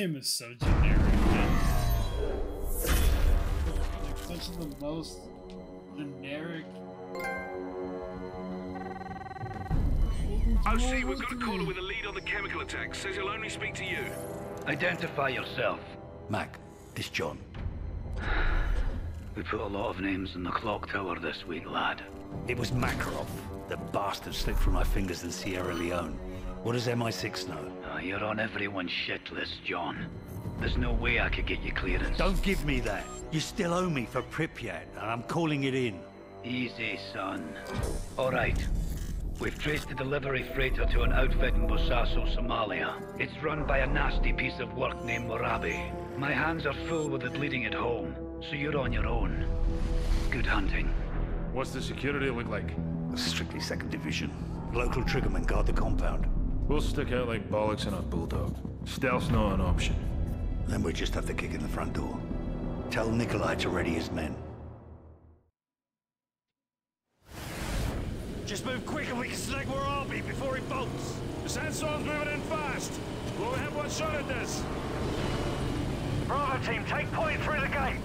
This game is so generic, man. Like, such the most generic. OC, we've got a caller with a lead on the chemical attack. Says he'll only speak to you. Identify yourself. Mac, this John. We put a lot of names in the clock tower this week, lad. It was Makarov. The bastard slipped through my fingers in Sierra Leone. What does MI6 know? Oh, you're on everyone's shit list, John. There's no way I could get you clearance. Don't give me that. You still owe me for Pripyat, and I'm calling it in. Easy, son. All right. We've traced the delivery freighter to an outfit in Bosaso, Somalia. It's run by a nasty piece of work named Waraabe. My hands are full with the bleeding at home, so you're on your own. Good hunting. What's the security look like? Strictly second division. Local triggermen guard the compound. We'll stick out like bollocks in a bulldog. Stealth's not an option. Then we just have to kick in the front door. Tell Nikolai to ready his men. Just move quick and we can snag Waraabe before he bolts. The sandstorm's moving in fast. We'll have one shot at this. Bravo team, take point through the gate.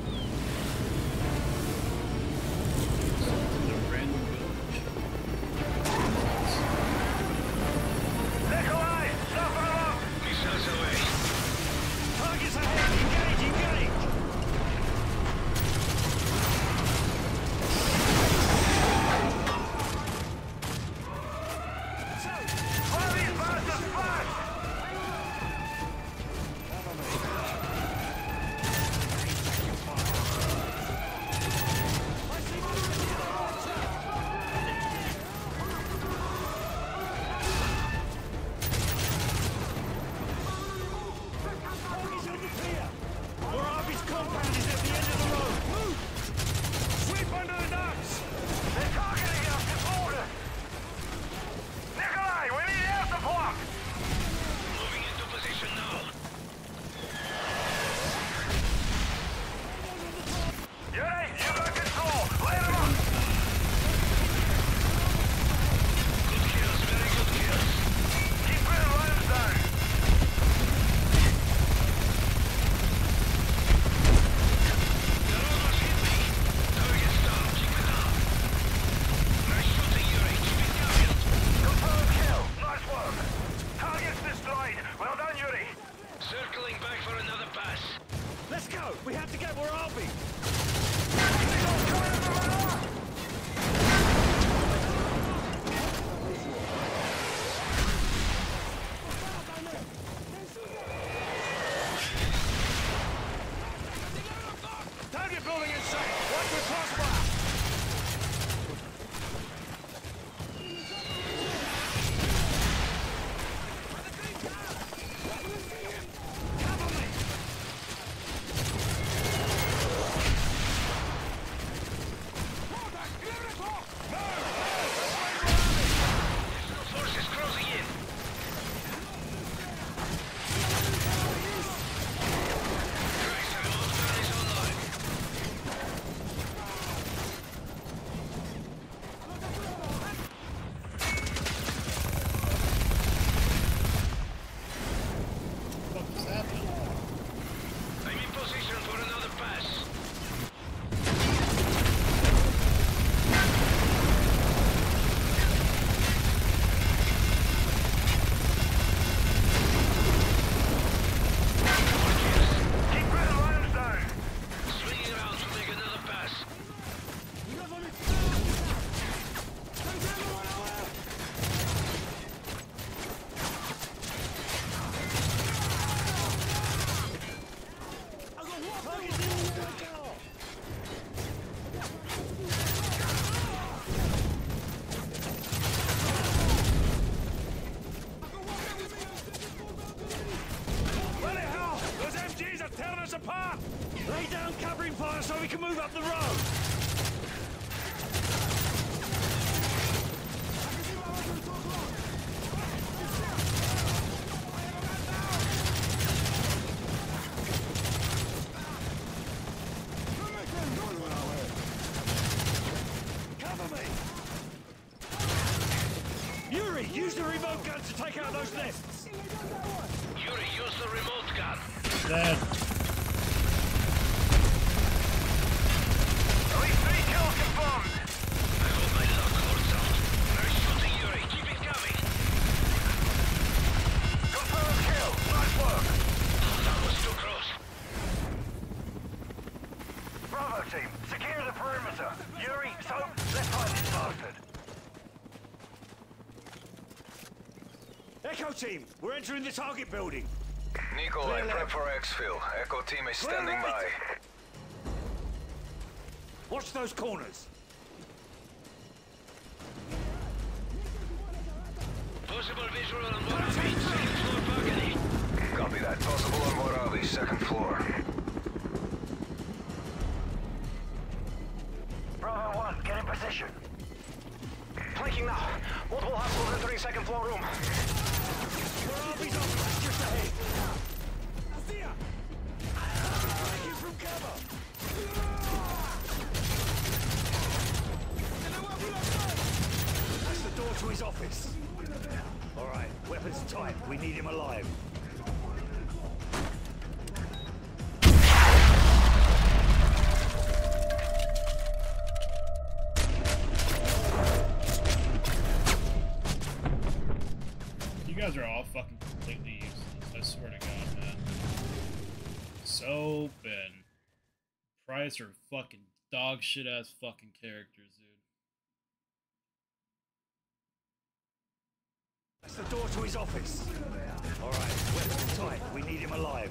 fire so we can move up the road! Team, we're entering the target building. Nikolai, prep for exfil. Echo team is standing by. Watch those corners. Dog shit ass fucking characters, dude. That's the door to his office. All right, weapons tight. We need him alive.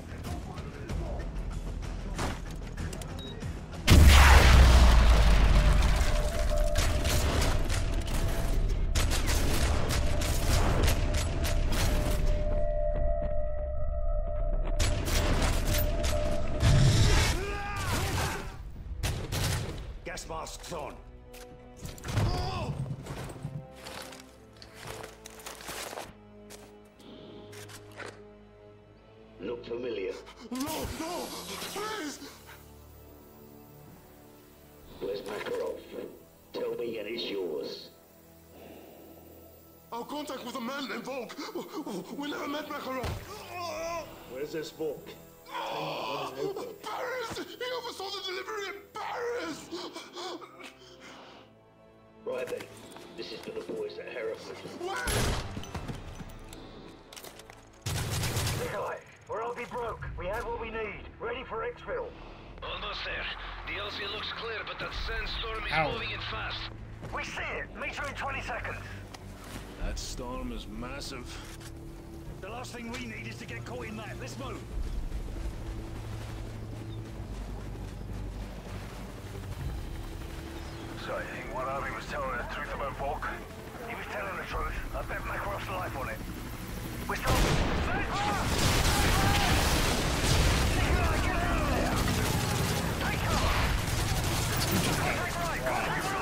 Volk. We never met Makarov. Where's this book? Paris! He oversaw the delivery in Paris! Right then. This is for the boys at Hereford. Nikolai, we're all be broke. We have what we need. Ready for exfil. Almost there. The LZ looks clear, but that sandstorm is Ow. moving in fast. We see it. Meet you in 20 seconds. That storm is massive. The last thing we need is to get caught in that. Let's move. So you think Waraabe was telling the truth about Volk? He was telling the truth. I bet Makarov's life on it. We're still... Stay far! Nikolai, get out of! Take cover!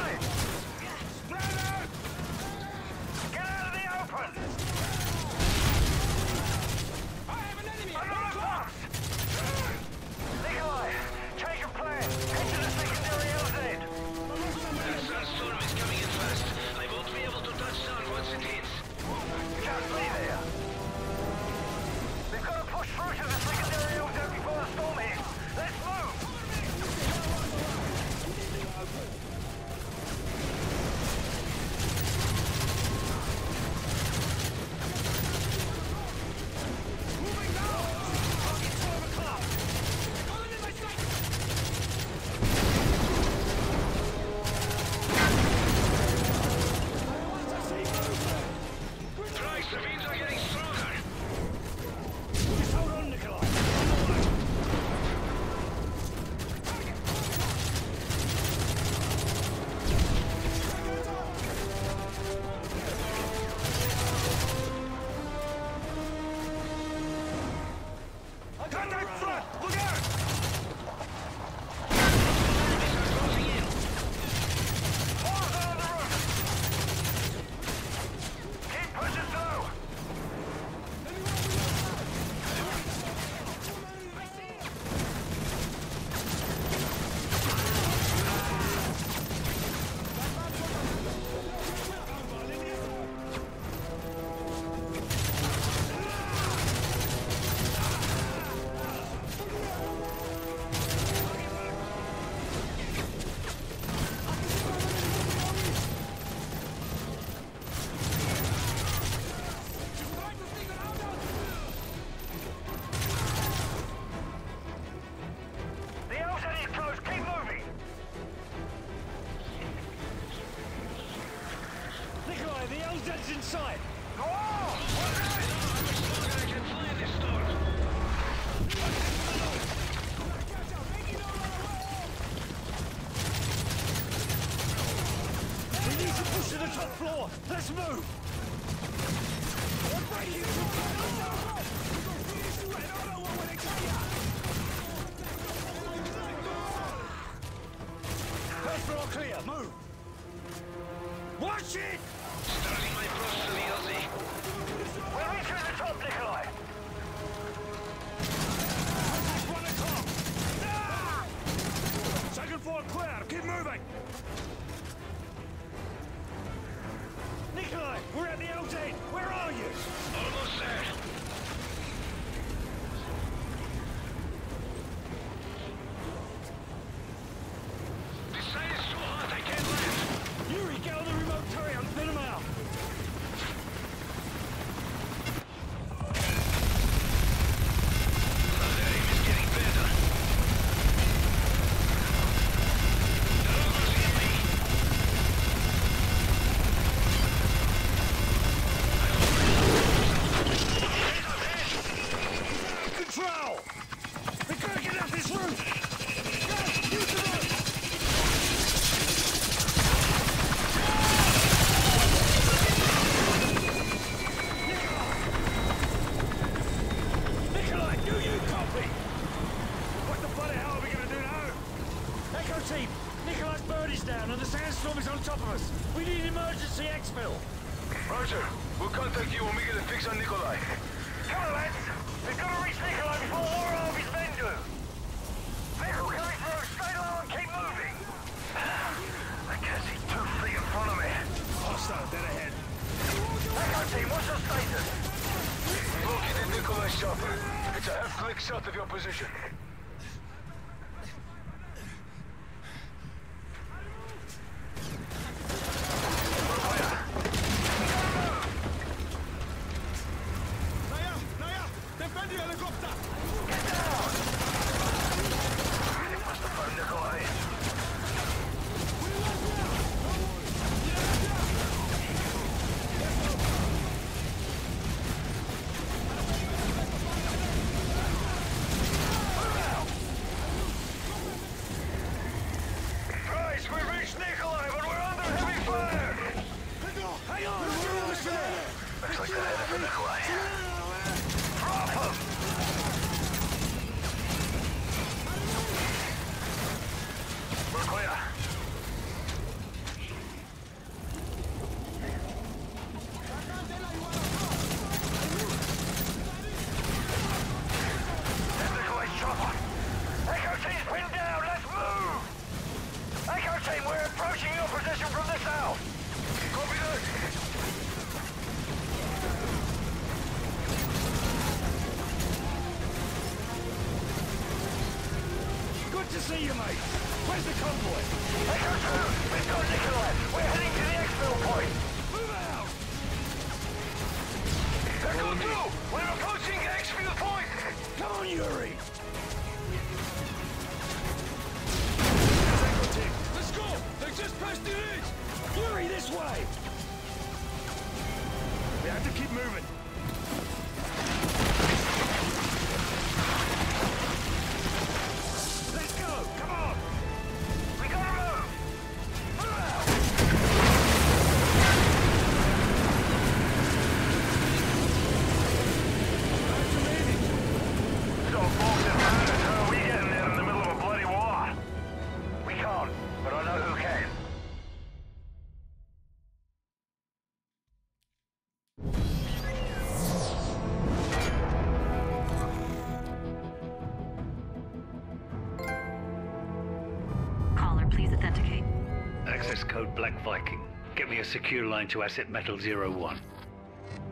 secure line to Asset Metal Zero One.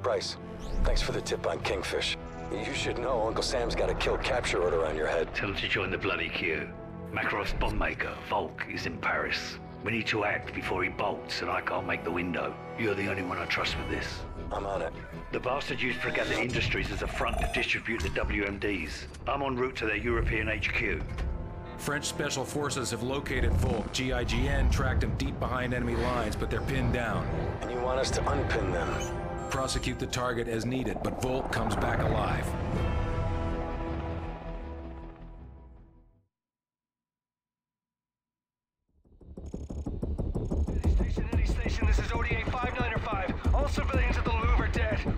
Price, thanks for the tip on Kingfish. You should know Uncle Sam's got a kill capture order on your head. Tell him to join the bloody queue. Makarov's bombmaker, Volk, is in Paris. We need to act before he bolts and I can't make the window. You're the only one I trust with this. I'm on it. The bastard used Brigada Industries as a front to distribute the WMDs. I'm en route to their European HQ. French Special Forces have located Volk. GIGN tracked him deep behind enemy lines, but they're pinned down. And you want us to unpin them? Prosecute the target as needed, but Volk comes back alive.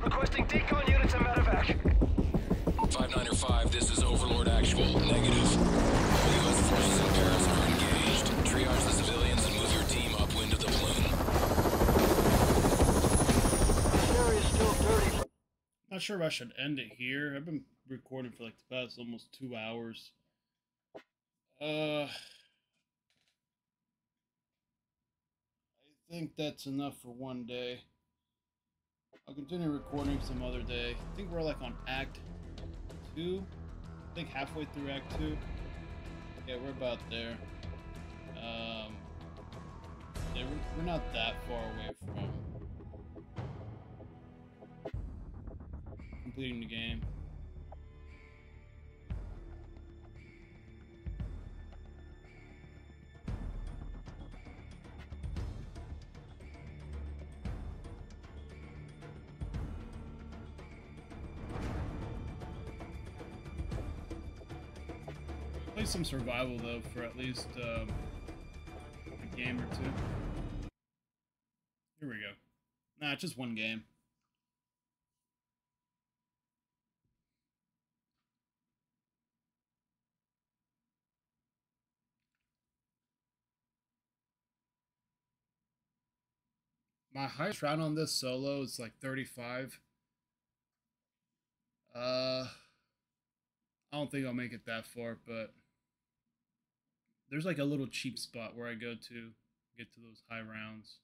Requesting decon units and medevac. 595, this is Overlord Actual. Negative. Not sure if I should end it here. I've been recording for like the past almost two hours. Uh, I think that's enough for one day. I'll continue recording some other day. I think we're like on Act 2. I think halfway through Act 2. Yeah, we're about there. Um, yeah, we're, we're not that far away from completing the game. Play some survival though for at least um, a game or two. Here we go. Nah, just one game. My highest round on this solo is like 35. Uh, I don't think I'll make it that far, but there's like a little cheap spot where I go to get to those high rounds.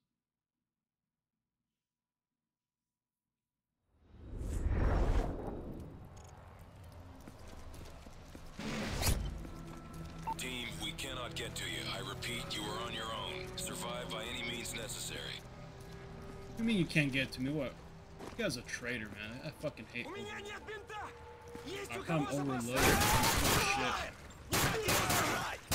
Team, we cannot get to you. I repeat, you are on your own. Survive by any means necessary. You mean you can't get to me? What? You guy's a traitor, man. I fucking hate over- I come overloaded. Shit.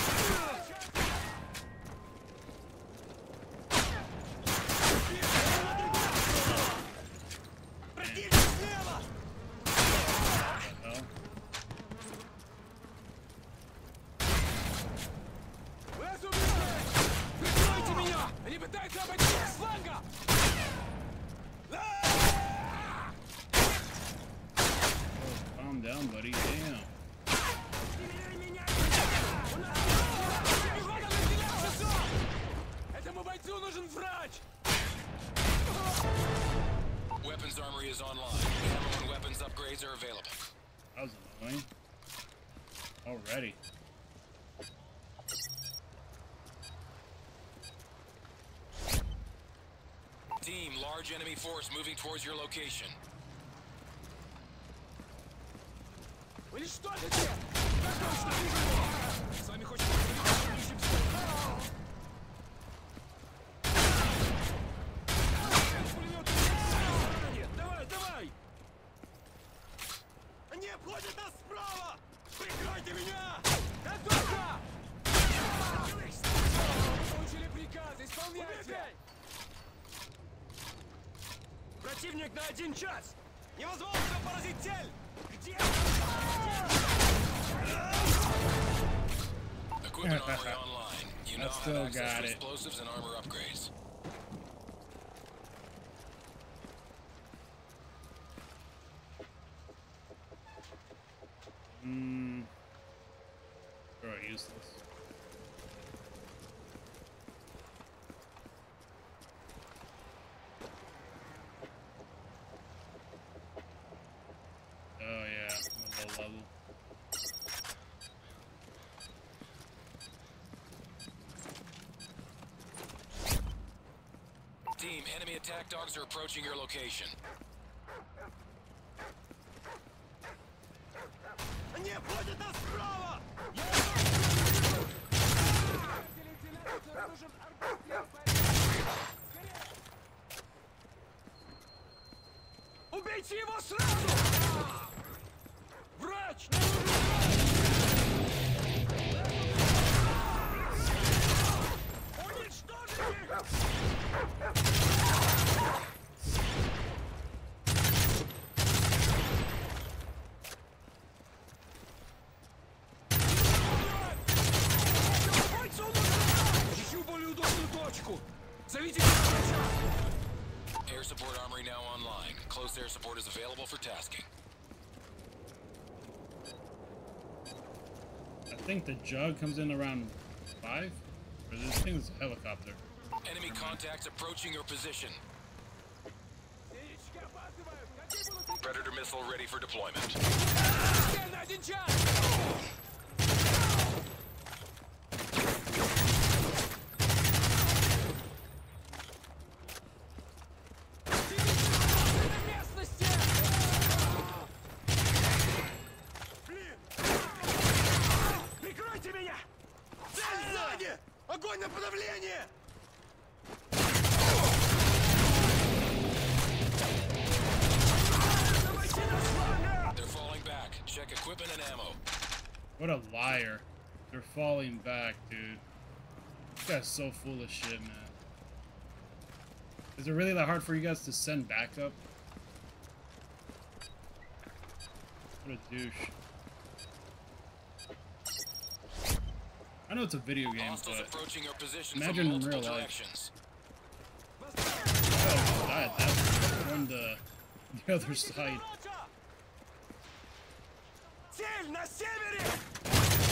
Alrighty. Team, large enemy force moving towards your location. We started start it, один час! Невозможно поразить цель! Где? Equipment armory online. You I now still have access got to it. explosives and armor upgrades. attack dogs are approaching your location. Они обходят нас think the jug comes in around five. Or this thing's a helicopter. Enemy contacts approaching your position. Predator missile ready for deployment. Ah! What a liar. They're falling back, dude. This guy's so full of shit, man. Is it really that hard for you guys to send backup? What a douche. I know it's a video game, Hostiles but approaching your position imagine in real life. Oh, that, that's on the, the other side. Цель на севере!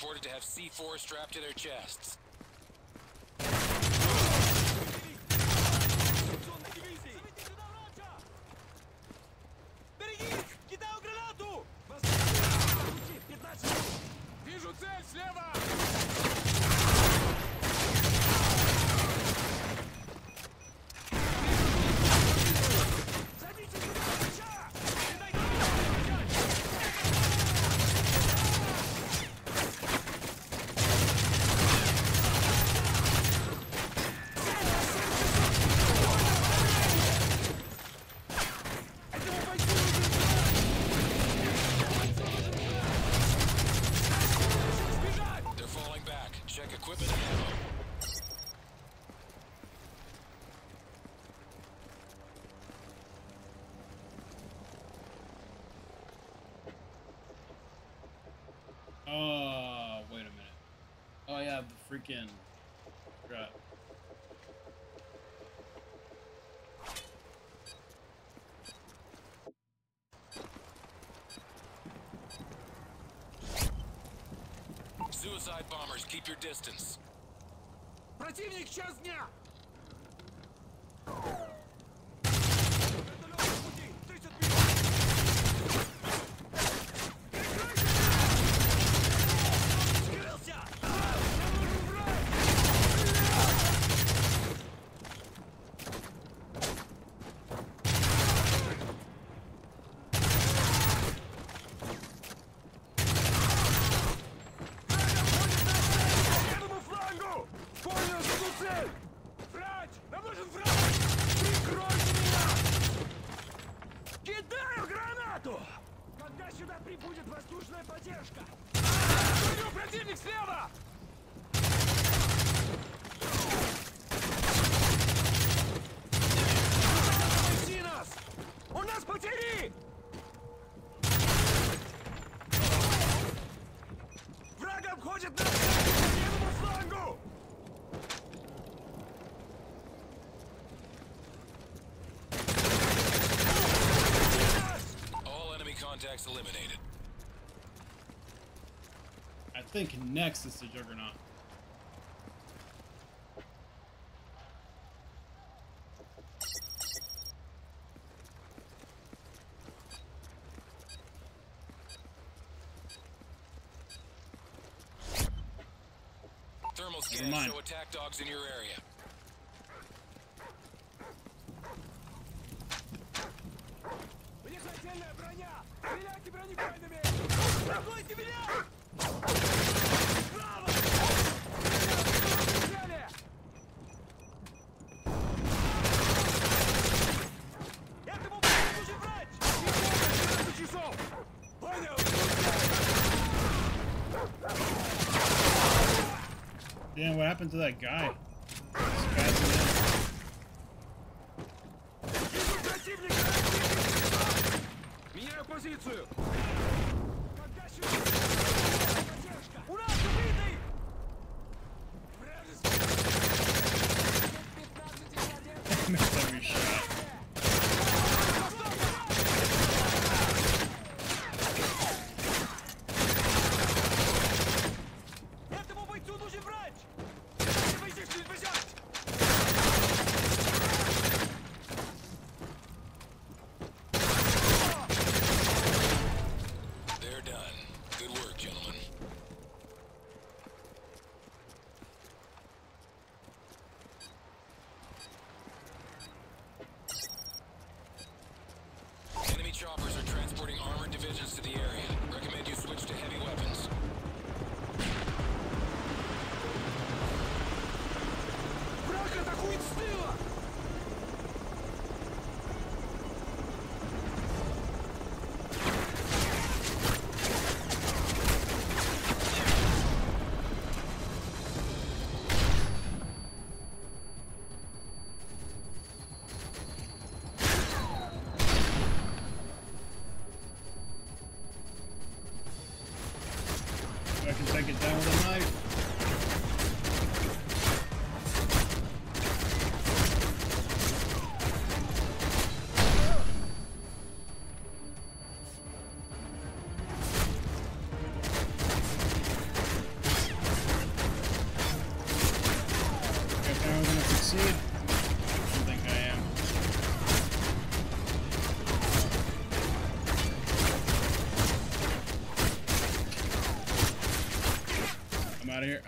Reported to have C4 strapped to their chests. freaking. Crap. Suicide bombers, keep your distance. Противник, час дня! Think next is the Juggernaut. Thermal Never scans mind. show attack dogs in your area. Happened to that guy?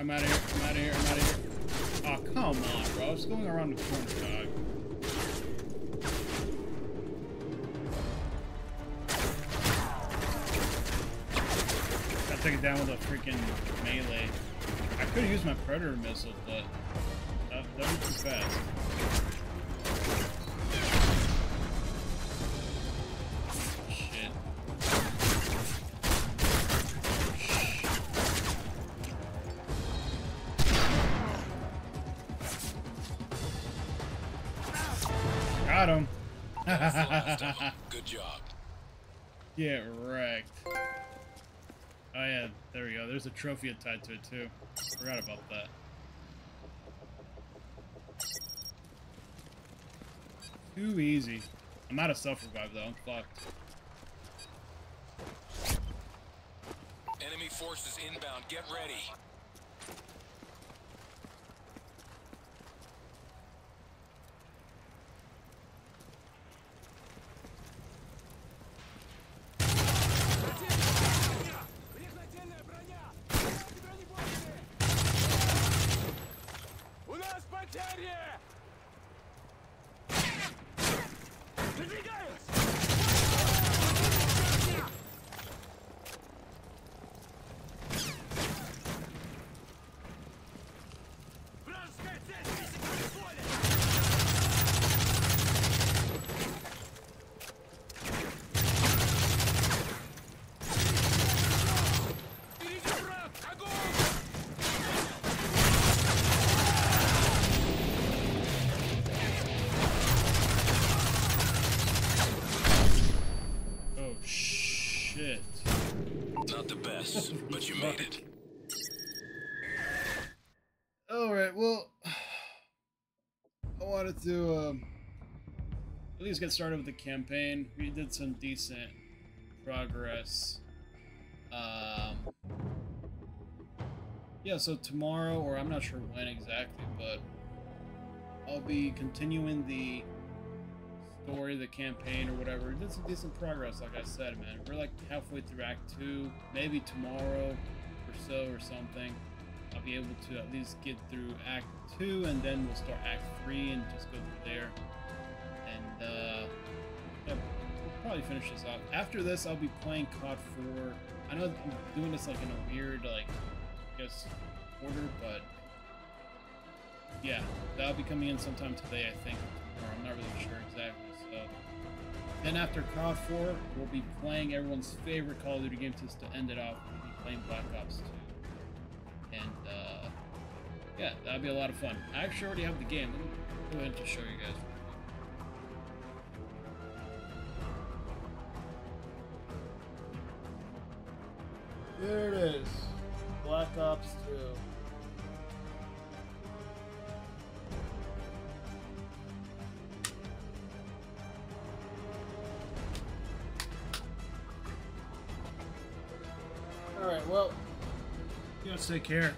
I'm out of here. I'm out of here. I'm out of here. Oh, come on, bro. I was going around the corner, dog. Gotta take it down with a freaking melee. I could used my Predator missile, but that, that was too fast. Get wrecked. Oh yeah, there we go. There's a trophy tied to it too. Forgot about that. Too easy. I'm out of self-revive though. I'm fucked. Enemy forces inbound. Get ready. To um, at least get started with the campaign. We did some decent progress. Um, yeah. So tomorrow, or I'm not sure when exactly, but I'll be continuing the story, the campaign, or whatever. We did some decent progress, like I said, man. We're like halfway through Act Two. Maybe tomorrow or so, or something. I'll be able to at least get through Act 2, and then we'll start Act 3 and just go through there. And, uh, yeah, we'll probably finish this off. After this, I'll be playing COD 4. I know I'm doing this, like, in a weird, like, I guess, order, but, yeah, that'll be coming in sometime today, I think, or I'm not really sure exactly, so... Then after COD 4, we'll be playing everyone's favorite Call of Duty game just to end it off. We'll be playing Black Ops 2 and uh, yeah, that'd be a lot of fun. I actually already have the game. Let me go ahead and just show you guys. There it is, Black Ops 2. Alright, well, you guys take care.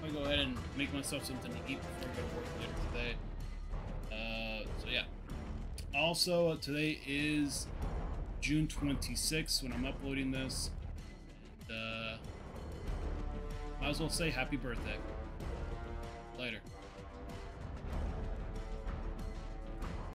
Gonna go ahead and make myself something to eat before I go to work later today. Uh, so yeah. Also, uh, today is June 26th when I'm uploading this. And, uh, might as well say happy birthday.